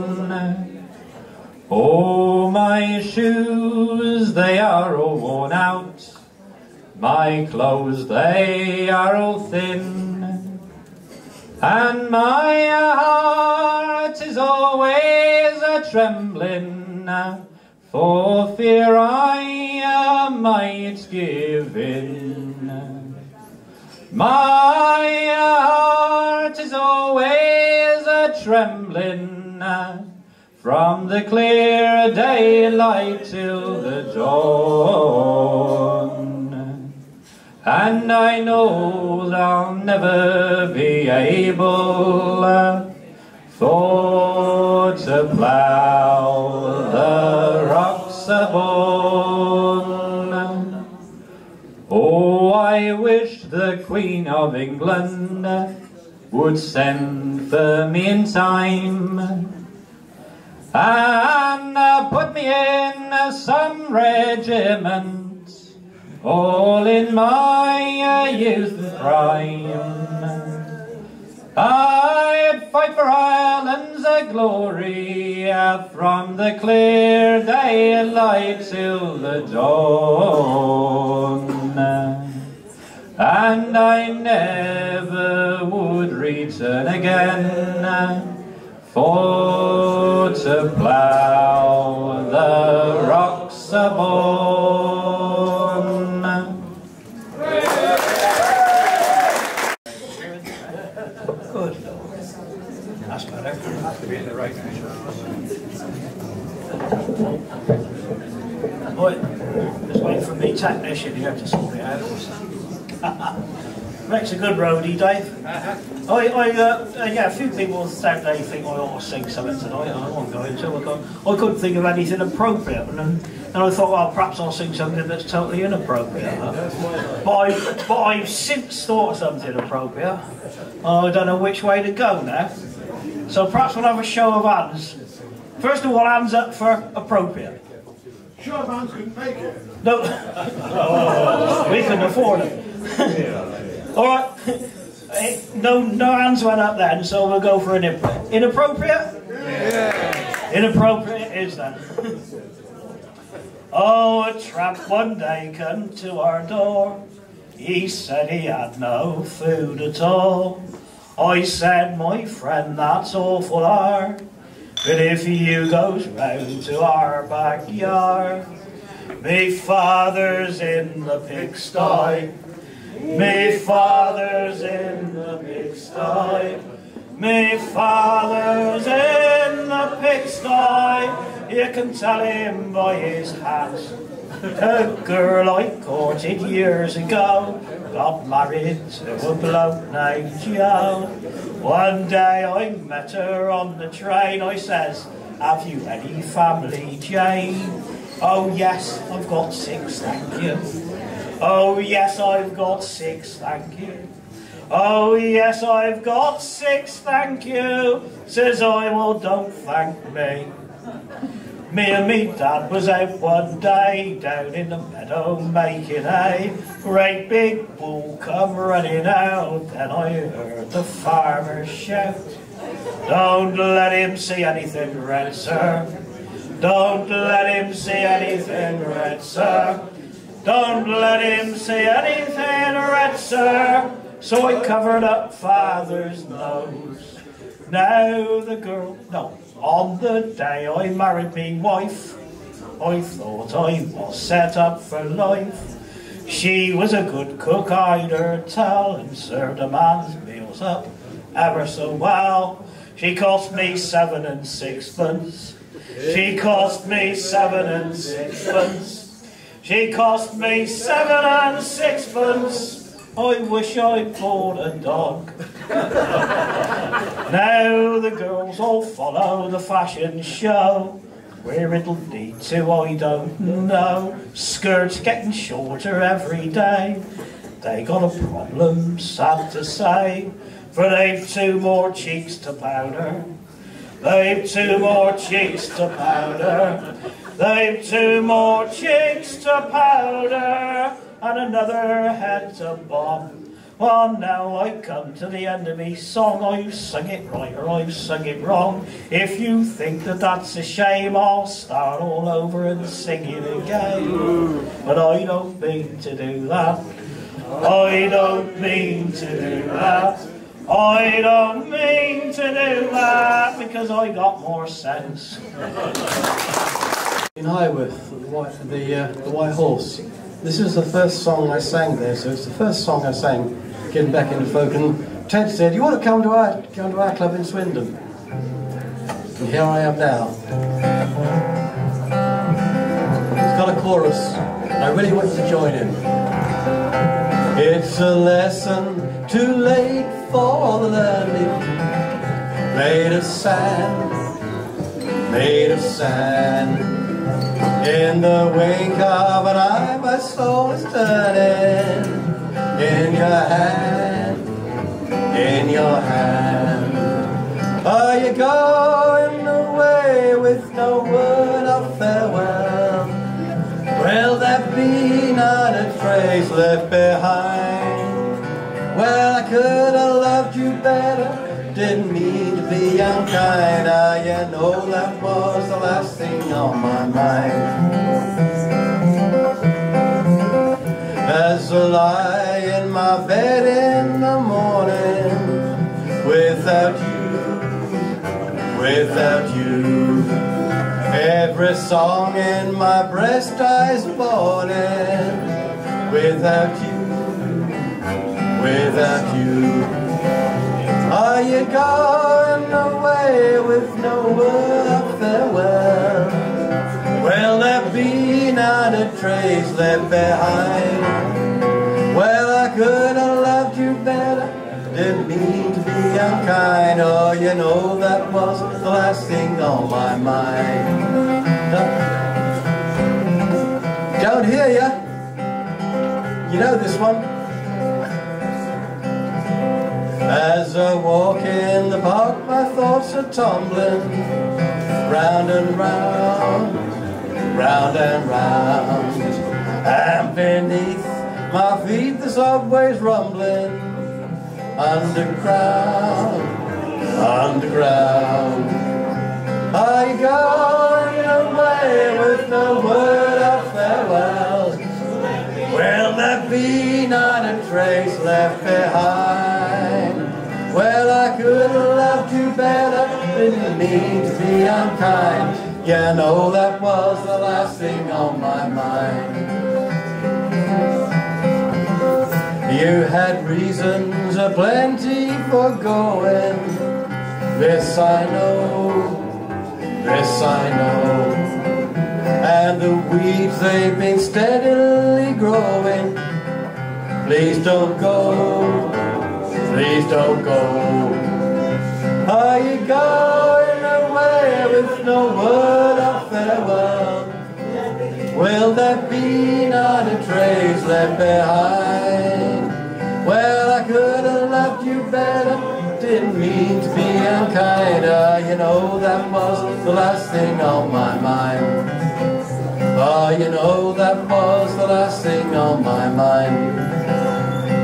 Oh, my shoes, they are all worn out. My clothes, they are all thin. And my heart is always a trembling for fear I might give in. My heart is always a trembling from the clear daylight till the dawn. And I know I'll never be able uh, for to plough the rocks o' Bawn. I wish the Queen of England would send for me in time and put me in some regiment all in my youth and prime. I'd fight for Ireland's glory uh, from the clear daylight till the dawn. And I never would return again for to plough the rocks o' Bawn. Good. That's better. Has to be in the right Right, just wait for me technician here to sort it out. Makes a good roadie, Dave. I, I, uh, uh, yeah, a few people said they think I ought to sing something tonight. I won't go into it. I I couldn't think of anything appropriate, and then and I thought, well, perhaps I'll sing something that's totally inappropriate. But, I, but I've since thought of something appropriate. I don't know which way to go now. So perhaps we'll have a show of hands. First of all, hands up for appropriate. Show of hands couldn't make it. No, we can afford it. All right. Eh, No, no hands went up then, so we'll go for an imp- inappropriate. Yeah. Inappropriate is that. oh, a tramp one day come to our door. He said he had no food at all. I said, my friend, that's awful hard. But if you goes round to our backyard, me father's in the pigsty. Me father's in the pigsty. Me father's in the pigsty. You can tell him by his hat. A girl I courted years ago got married to a bloke named Joe. One day I met her on the train. I says, "Have you any family, Jane?" Oh yes, I've got six, thank you. Oh yes, I've got six, thank you. Oh yes, I've got six, thank you. Says I, well don't thank me. Me and me dad was out one day down in the meadow making hay. Great big bull come running out, then I heard the farmer shout. Don't let him see anything red, sir. Don't let him see anything red, sir. Don't let him say anything red, sir. So I covered up father's nose. Now the girl, no, on the day I married me wife, I thought I was set up for life. She was a good cook, I'd her tell, and served a man's meals up ever so well. She cost me seven and sixpence. She cost me seven and sixpence. She cost me seven and sixpence. I wish I'd bought a dog. now the girls all follow the fashion show. Where it'll lead to, I don't know. Skirts getting shorter every day. They got a problem, sad to say, for they've two more cheeks to powder. They've two more cheeks to powder. They've two more cheeks to powder and another head to bomb. Well, now I come to the end of me song. Oh, I've sung it right or I've sung it wrong. If you think that that's a shame, I'll start all over and sing it again. But I don't mean to do that. I don't mean to do that. I don't mean to do that because I got more sense. In Highworth, the White, the, uh, the White Horse. This is the first song I sang there, so it's the first song I sang getting back into folk, and Ted said, "You want to come to our come to our club in Swindon?" And here I am now. It's got a chorus. I really want you to join in. It's a lesson too late for the learning, made of sand, made of sand. In the wink of an eye, my soul is turning in your hand, in your hand. Are you going away with no word of farewell? Will there be not a trace left behind? Well, I could have loved you better. Didn't mean to be unkind. Ah, you know that was the last thing on my mind. As I lie in my bed in the morning, without you, without you. Every song in my breast dies falling without you, without you. Are you going away with no word of farewell? Will there be not a trace left behind? Well, I could have loved you better, didn't mean to be unkind. Oh, you know that was the last thing on my mind. Don't hear ya. You know this one. As I walk in the park, my thoughts are tumbling round and round, round and round. And beneath my feet, the subway's rumbling underground, underground. You going away with no word of farewell? Will there be not a trace left behind? Well, I could have loved you better, didn't mean to be unkind. Yeah, no, that was the last thing on my mind. You had reasons aplenty for going, this I know, this I know. And the weeds, they've been steadily growing. Please don't go, please don't go. Are you going away with no word of farewell? Will there be not a trace left behind? Well, I could have loved you better, didn't mean to be unkind. Ah, you know that was the last thing on my mind. Oh, you know that was the last thing on my mind.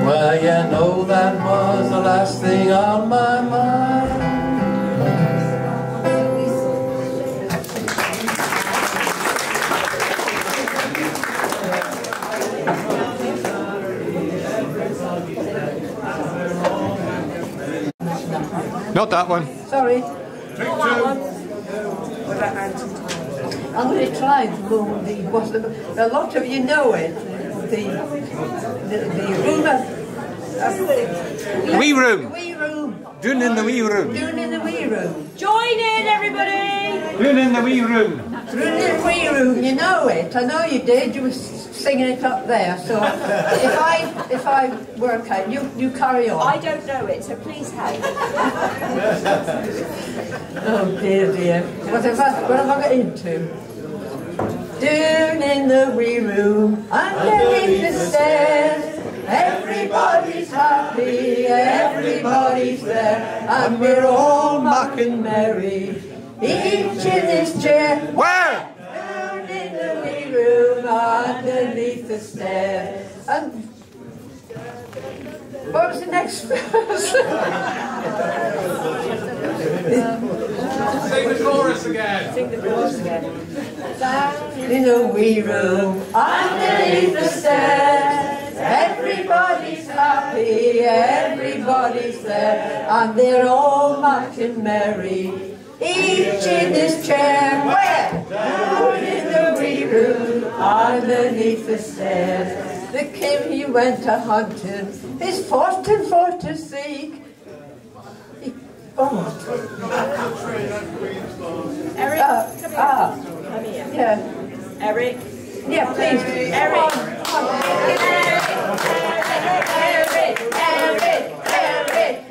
Well, you know that was the last thing on my mind. Not that one. Sorry. Take two. I'm going to try to go the what's the a lot of you know it. The the, the room of, of Wee room. Wee room. Doing in the wee room. Doing in the wee room. Join in, everybody! Doing in the wee room. Doing in the wee room. You know it. I know you did. You were singing it up there. So if I if I work out, you you carry on. I don't know it, so please help. Oh dear, dear. What have I, what have I got into? Down in the wee room, underneath the stairs, everybody's happy, everybody's there, and we're all mocking merry, each in his chair. Where? Down in the wee room, underneath the stairs. And what was the next verse? Sing the chorus again. Sing the chorus again. Down in a wee room, underneath the stairs, everybody's happy, everybody's there, and they're all mocking merry, each in his chair. Where? Down in the wee room, underneath the stairs. The king he went a hunting, his fortune for to seek. He, oh. Eric, Uh, come here. ah, Come here. yeah. Eric. Yeah, please. Eric. Come on. Eric, Eric, Eric.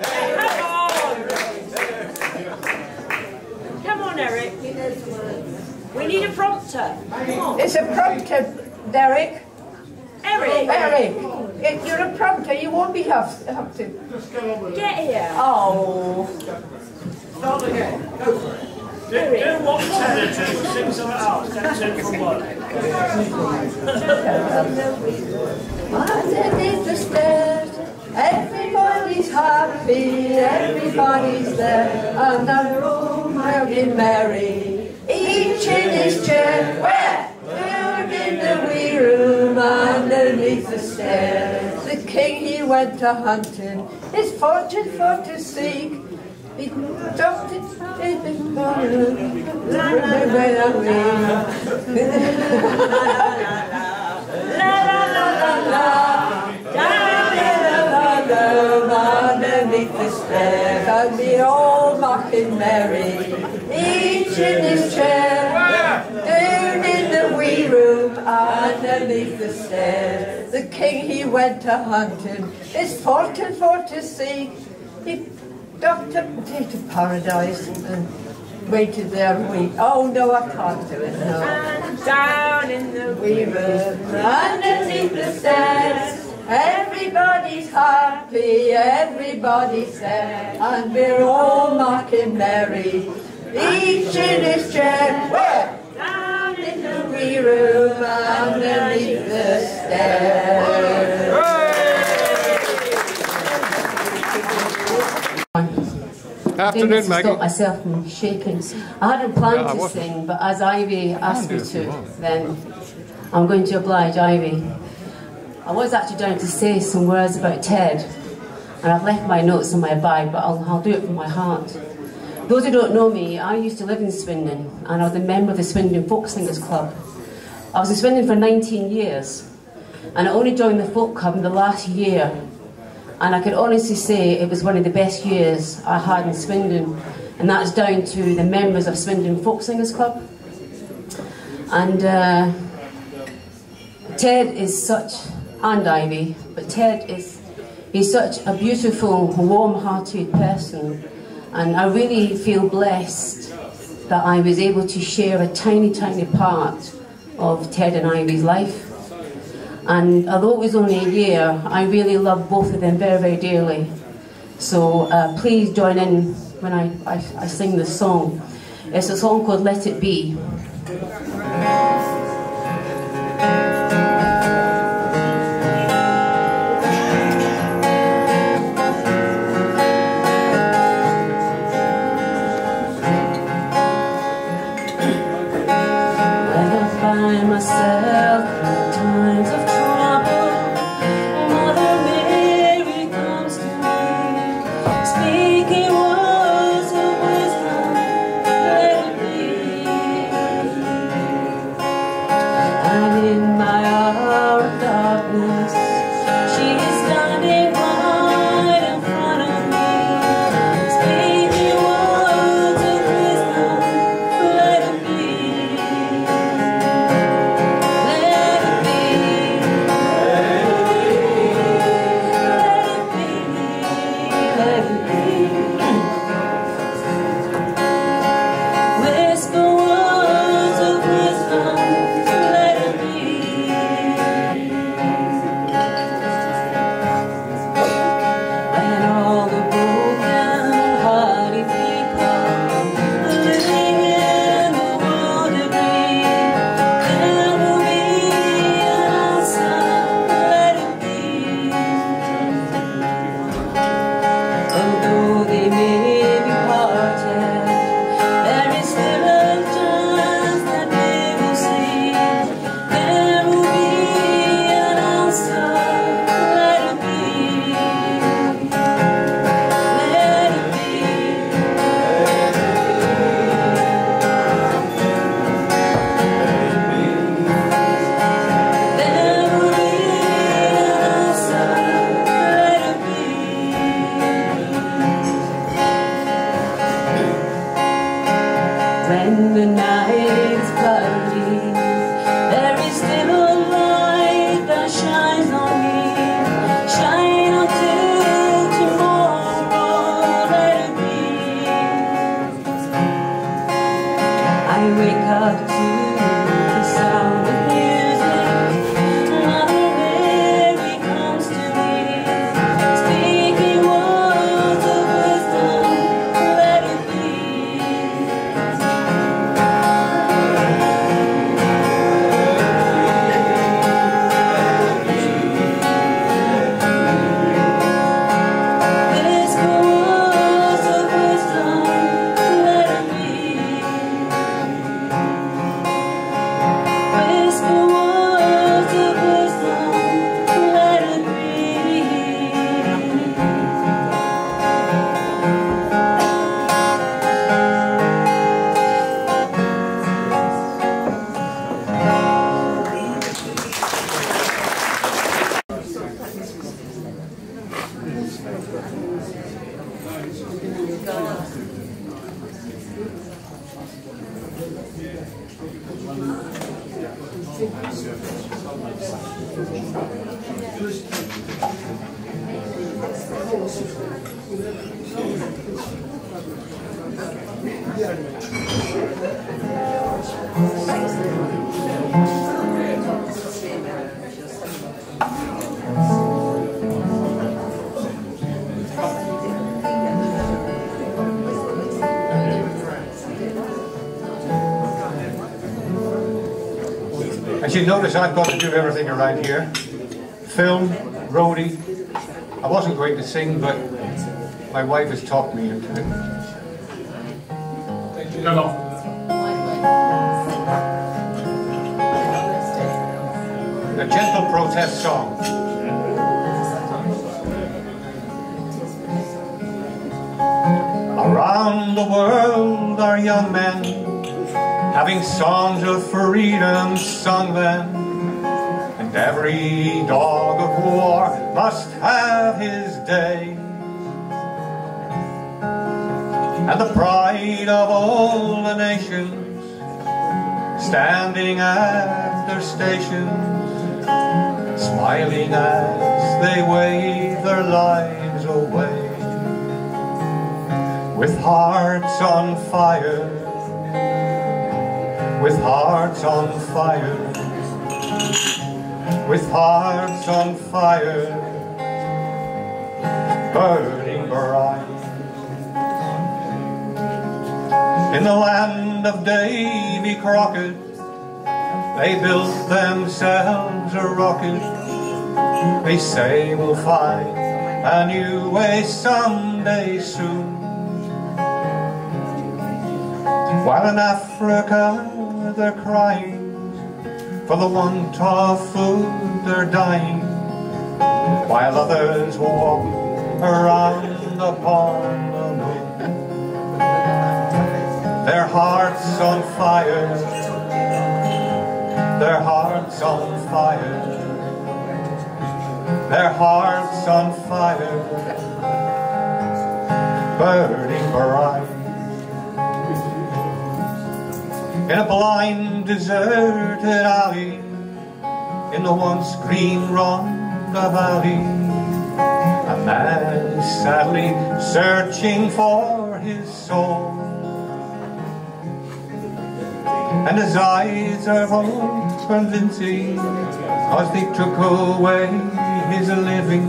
Come on, Eric. We need a prompter. Come on. It's a prompter, Derek. Eric. Eric, if you're a prompter, you won't be have, have to. Get here. Oh. Start again. Go for it. Do, do what did, sing something else. Don't sing one. Underneath the stairs, everybody's happy, everybody's there, and they're all making merry. Each in his chair, where? Down in the wee room underneath the stairs. The king he went a hunting, his fortune for to seek. He jumped in his underneath the stairs, and we're all mocking merry, each in his chair, down in the wee room underneath the stairs. The king he went a hunting, his fortune for to seek. He docked up to paradise and waited there a week. Oh no, I can't do it now. And down in the wee room underneath the stairs. Everybody's happy, everybody's sad, and we're all mocking merry. Each in his chair, where? Down in the wee room underneath the stairs. Oh, Afternoon, I need to Maggie. stop myself from shaking. I hadn't planned Yeah, I to sing, but as Ivy asked me do if you to, then I'm going to oblige Ivy. I was actually down to say some words about Ted, and I've left my notes in my bag, but I'll, I'll do it from my heart. Those who don't know me, I used to live in Swindon, and I was a member of the Swindon Folk Singers Club. I was in Swindon for 19 years, and I only joined the folk club in the last year and I could honestly say it was one of the best years I had in Swindon, and that's down to the members of Swindon Folk Singers Club. And uh, Ted is such, and Ivy, but Ted is he's such a beautiful, warm-hearted person, and I really feel blessed that I was able to share a tiny, tiny part of Ted and Ivy's life. And although it was only a year, I really love both of them very, very dearly. So uh, please join in when I, I, I sing this song. It's a song called Let It Be. As you notice, I've got to do everything around here. Film, roadie. I wasn't going to sing, but my wife has talked me into it. Come on. A gentle protest song. Around the world are young men having songs of freedom sung then. And every dog of war must have his day. And the pride of all the nations standing at their stations, smiling as they wave their lives away. With hearts on fire, with hearts on fire, with hearts on fire, burning bright. In the land of Davy Crockett, they built themselves a rocket. They say we'll find a new way someday soon. While in Africa they're crying For the want of food they're dying While others walk around upon the wind. Their hearts on fire Their hearts on fire Their hearts on fire Burning bright in a blind, deserted alley in the once green Rhondda Valley. A man is sadly searching for his soul, and his eyes are Vincy, cause they took away his living.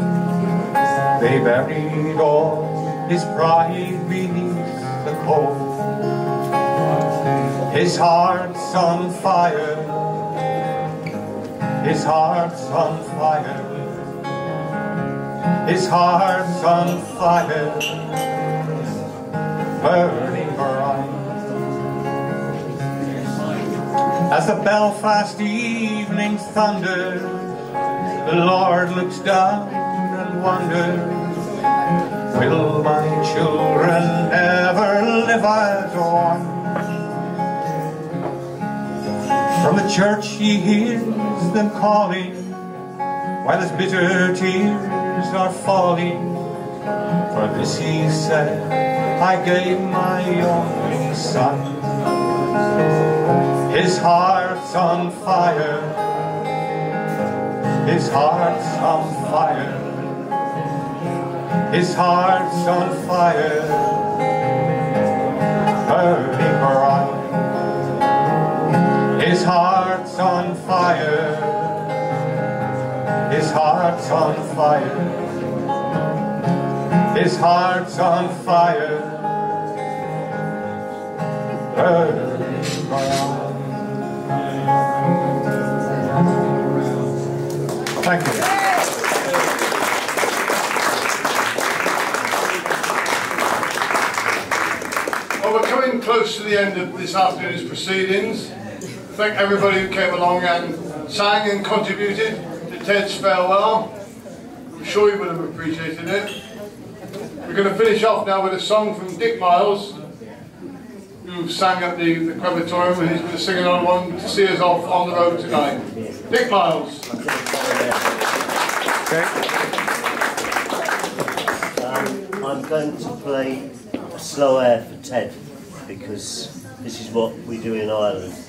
They buried all his pride beneath the coal. His heart's on fire. His heart's on fire. His heart's on fire. Burning bright. As the Belfast evening thunders, the Lord looks down and wonders, Will my children ever live as one? From the church he hears them calling While his bitter tears are falling. For this he said, I gave my only son. His heart's on fire. His heart's on fire. His heart's on fire. Burning fire. His heart's on fire. His heart's on fire. Thank you. Well, we're coming close to the end of this afternoon's proceedings. Thank everybody who came along and sang and contributed to Ted's farewell. I'm sure you would have appreciated it. We're going to finish off now with a song from Dick Miles, who sang at the, the crematorium, and he's going to sing another one to see us off on the road tonight. Dick Miles. Um, I'm going to play slow air for Ted because this is what we do in Ireland.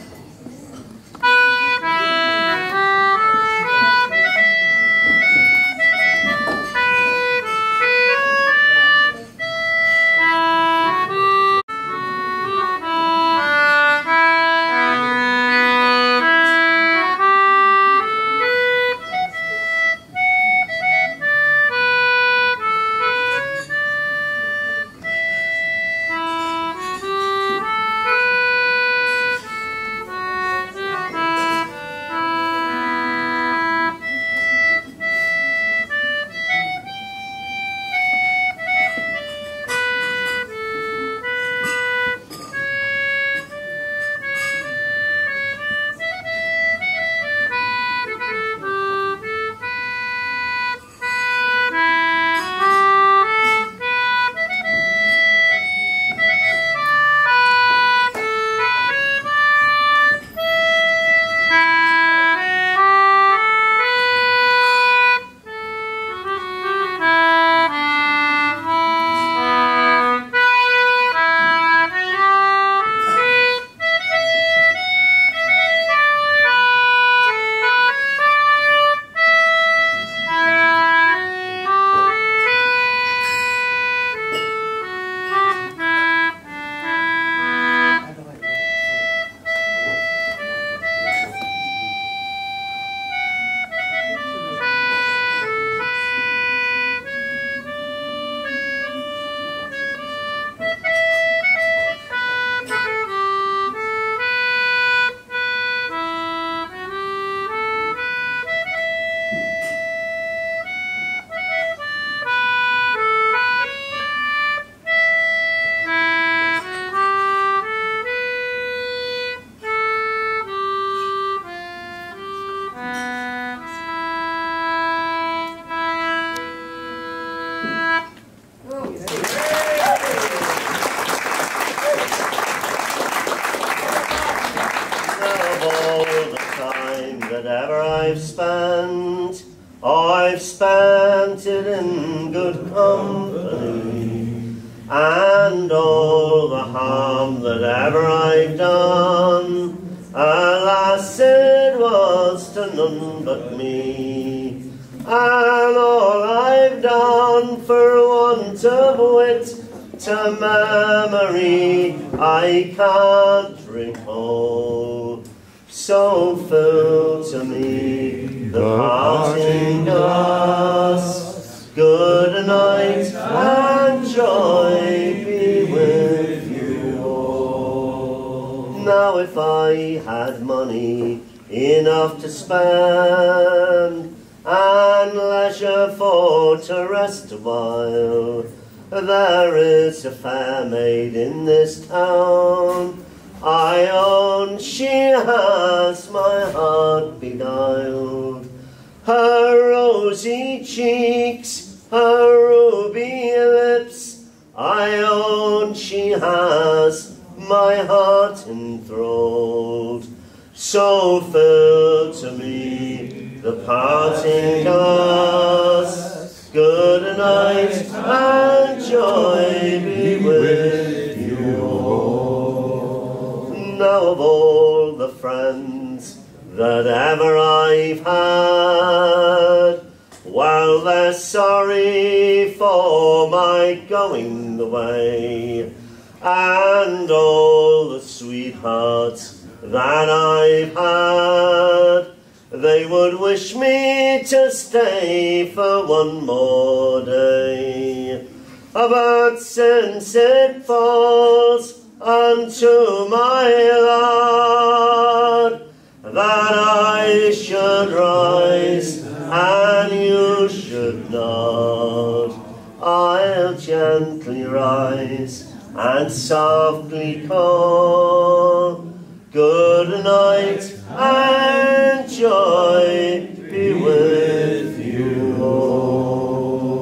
The parting glass. Good night and joy be with you all. Now of all the friends that ever I've had, while they're sorry for my going away, and all the sweethearts that I've had, they would wish me to stay for one more day. But since it falls unto my lot that I should rise and you should not, I'll gently rise and softly call. Good night and joy be with you all.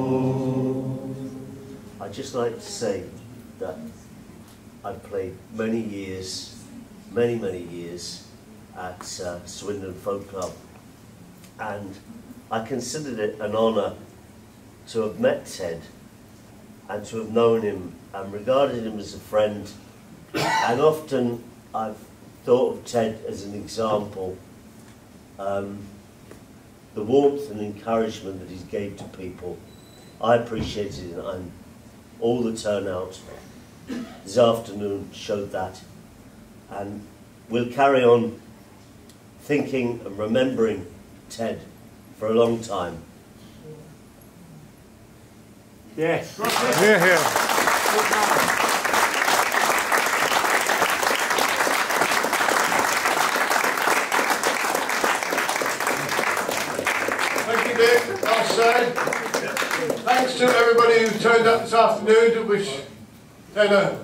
I'd just like to say that I've played many years, many, many years at uh, Swindon Folk Club and I considered it an honour to have met Ted and to have known him and regarded him as a friend and often I've thought of Ted as an example um, the warmth and encouragement that he gave to people I appreciated it and all the turnout this afternoon showed that and we'll carry on thinking and remembering Ted for a long time. Yes. Here, here. Thank you, Dick. Well said. Thanks to everybody who turned up this afternoon to wish a,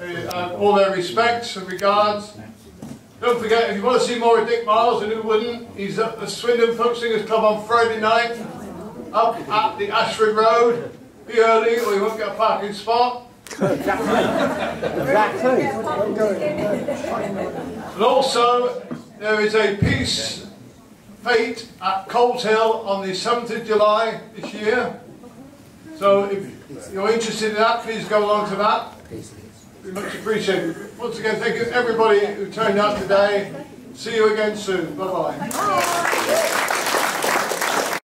uh, all their respects and regards. Don't forget, if you want to see more of Dick Miles, and who wouldn't, he's at the Swindon Folk Singers Club on Friday night, up at the Ashford Road. Be early or you won't get a parking spot. And also, there is a peace fete at Coleshill on the 7th of July this year. So if you're interested in that, please go along to that. Be much appreciated. Once again, thank you everybody who turned out today. See you again soon. Bye-bye.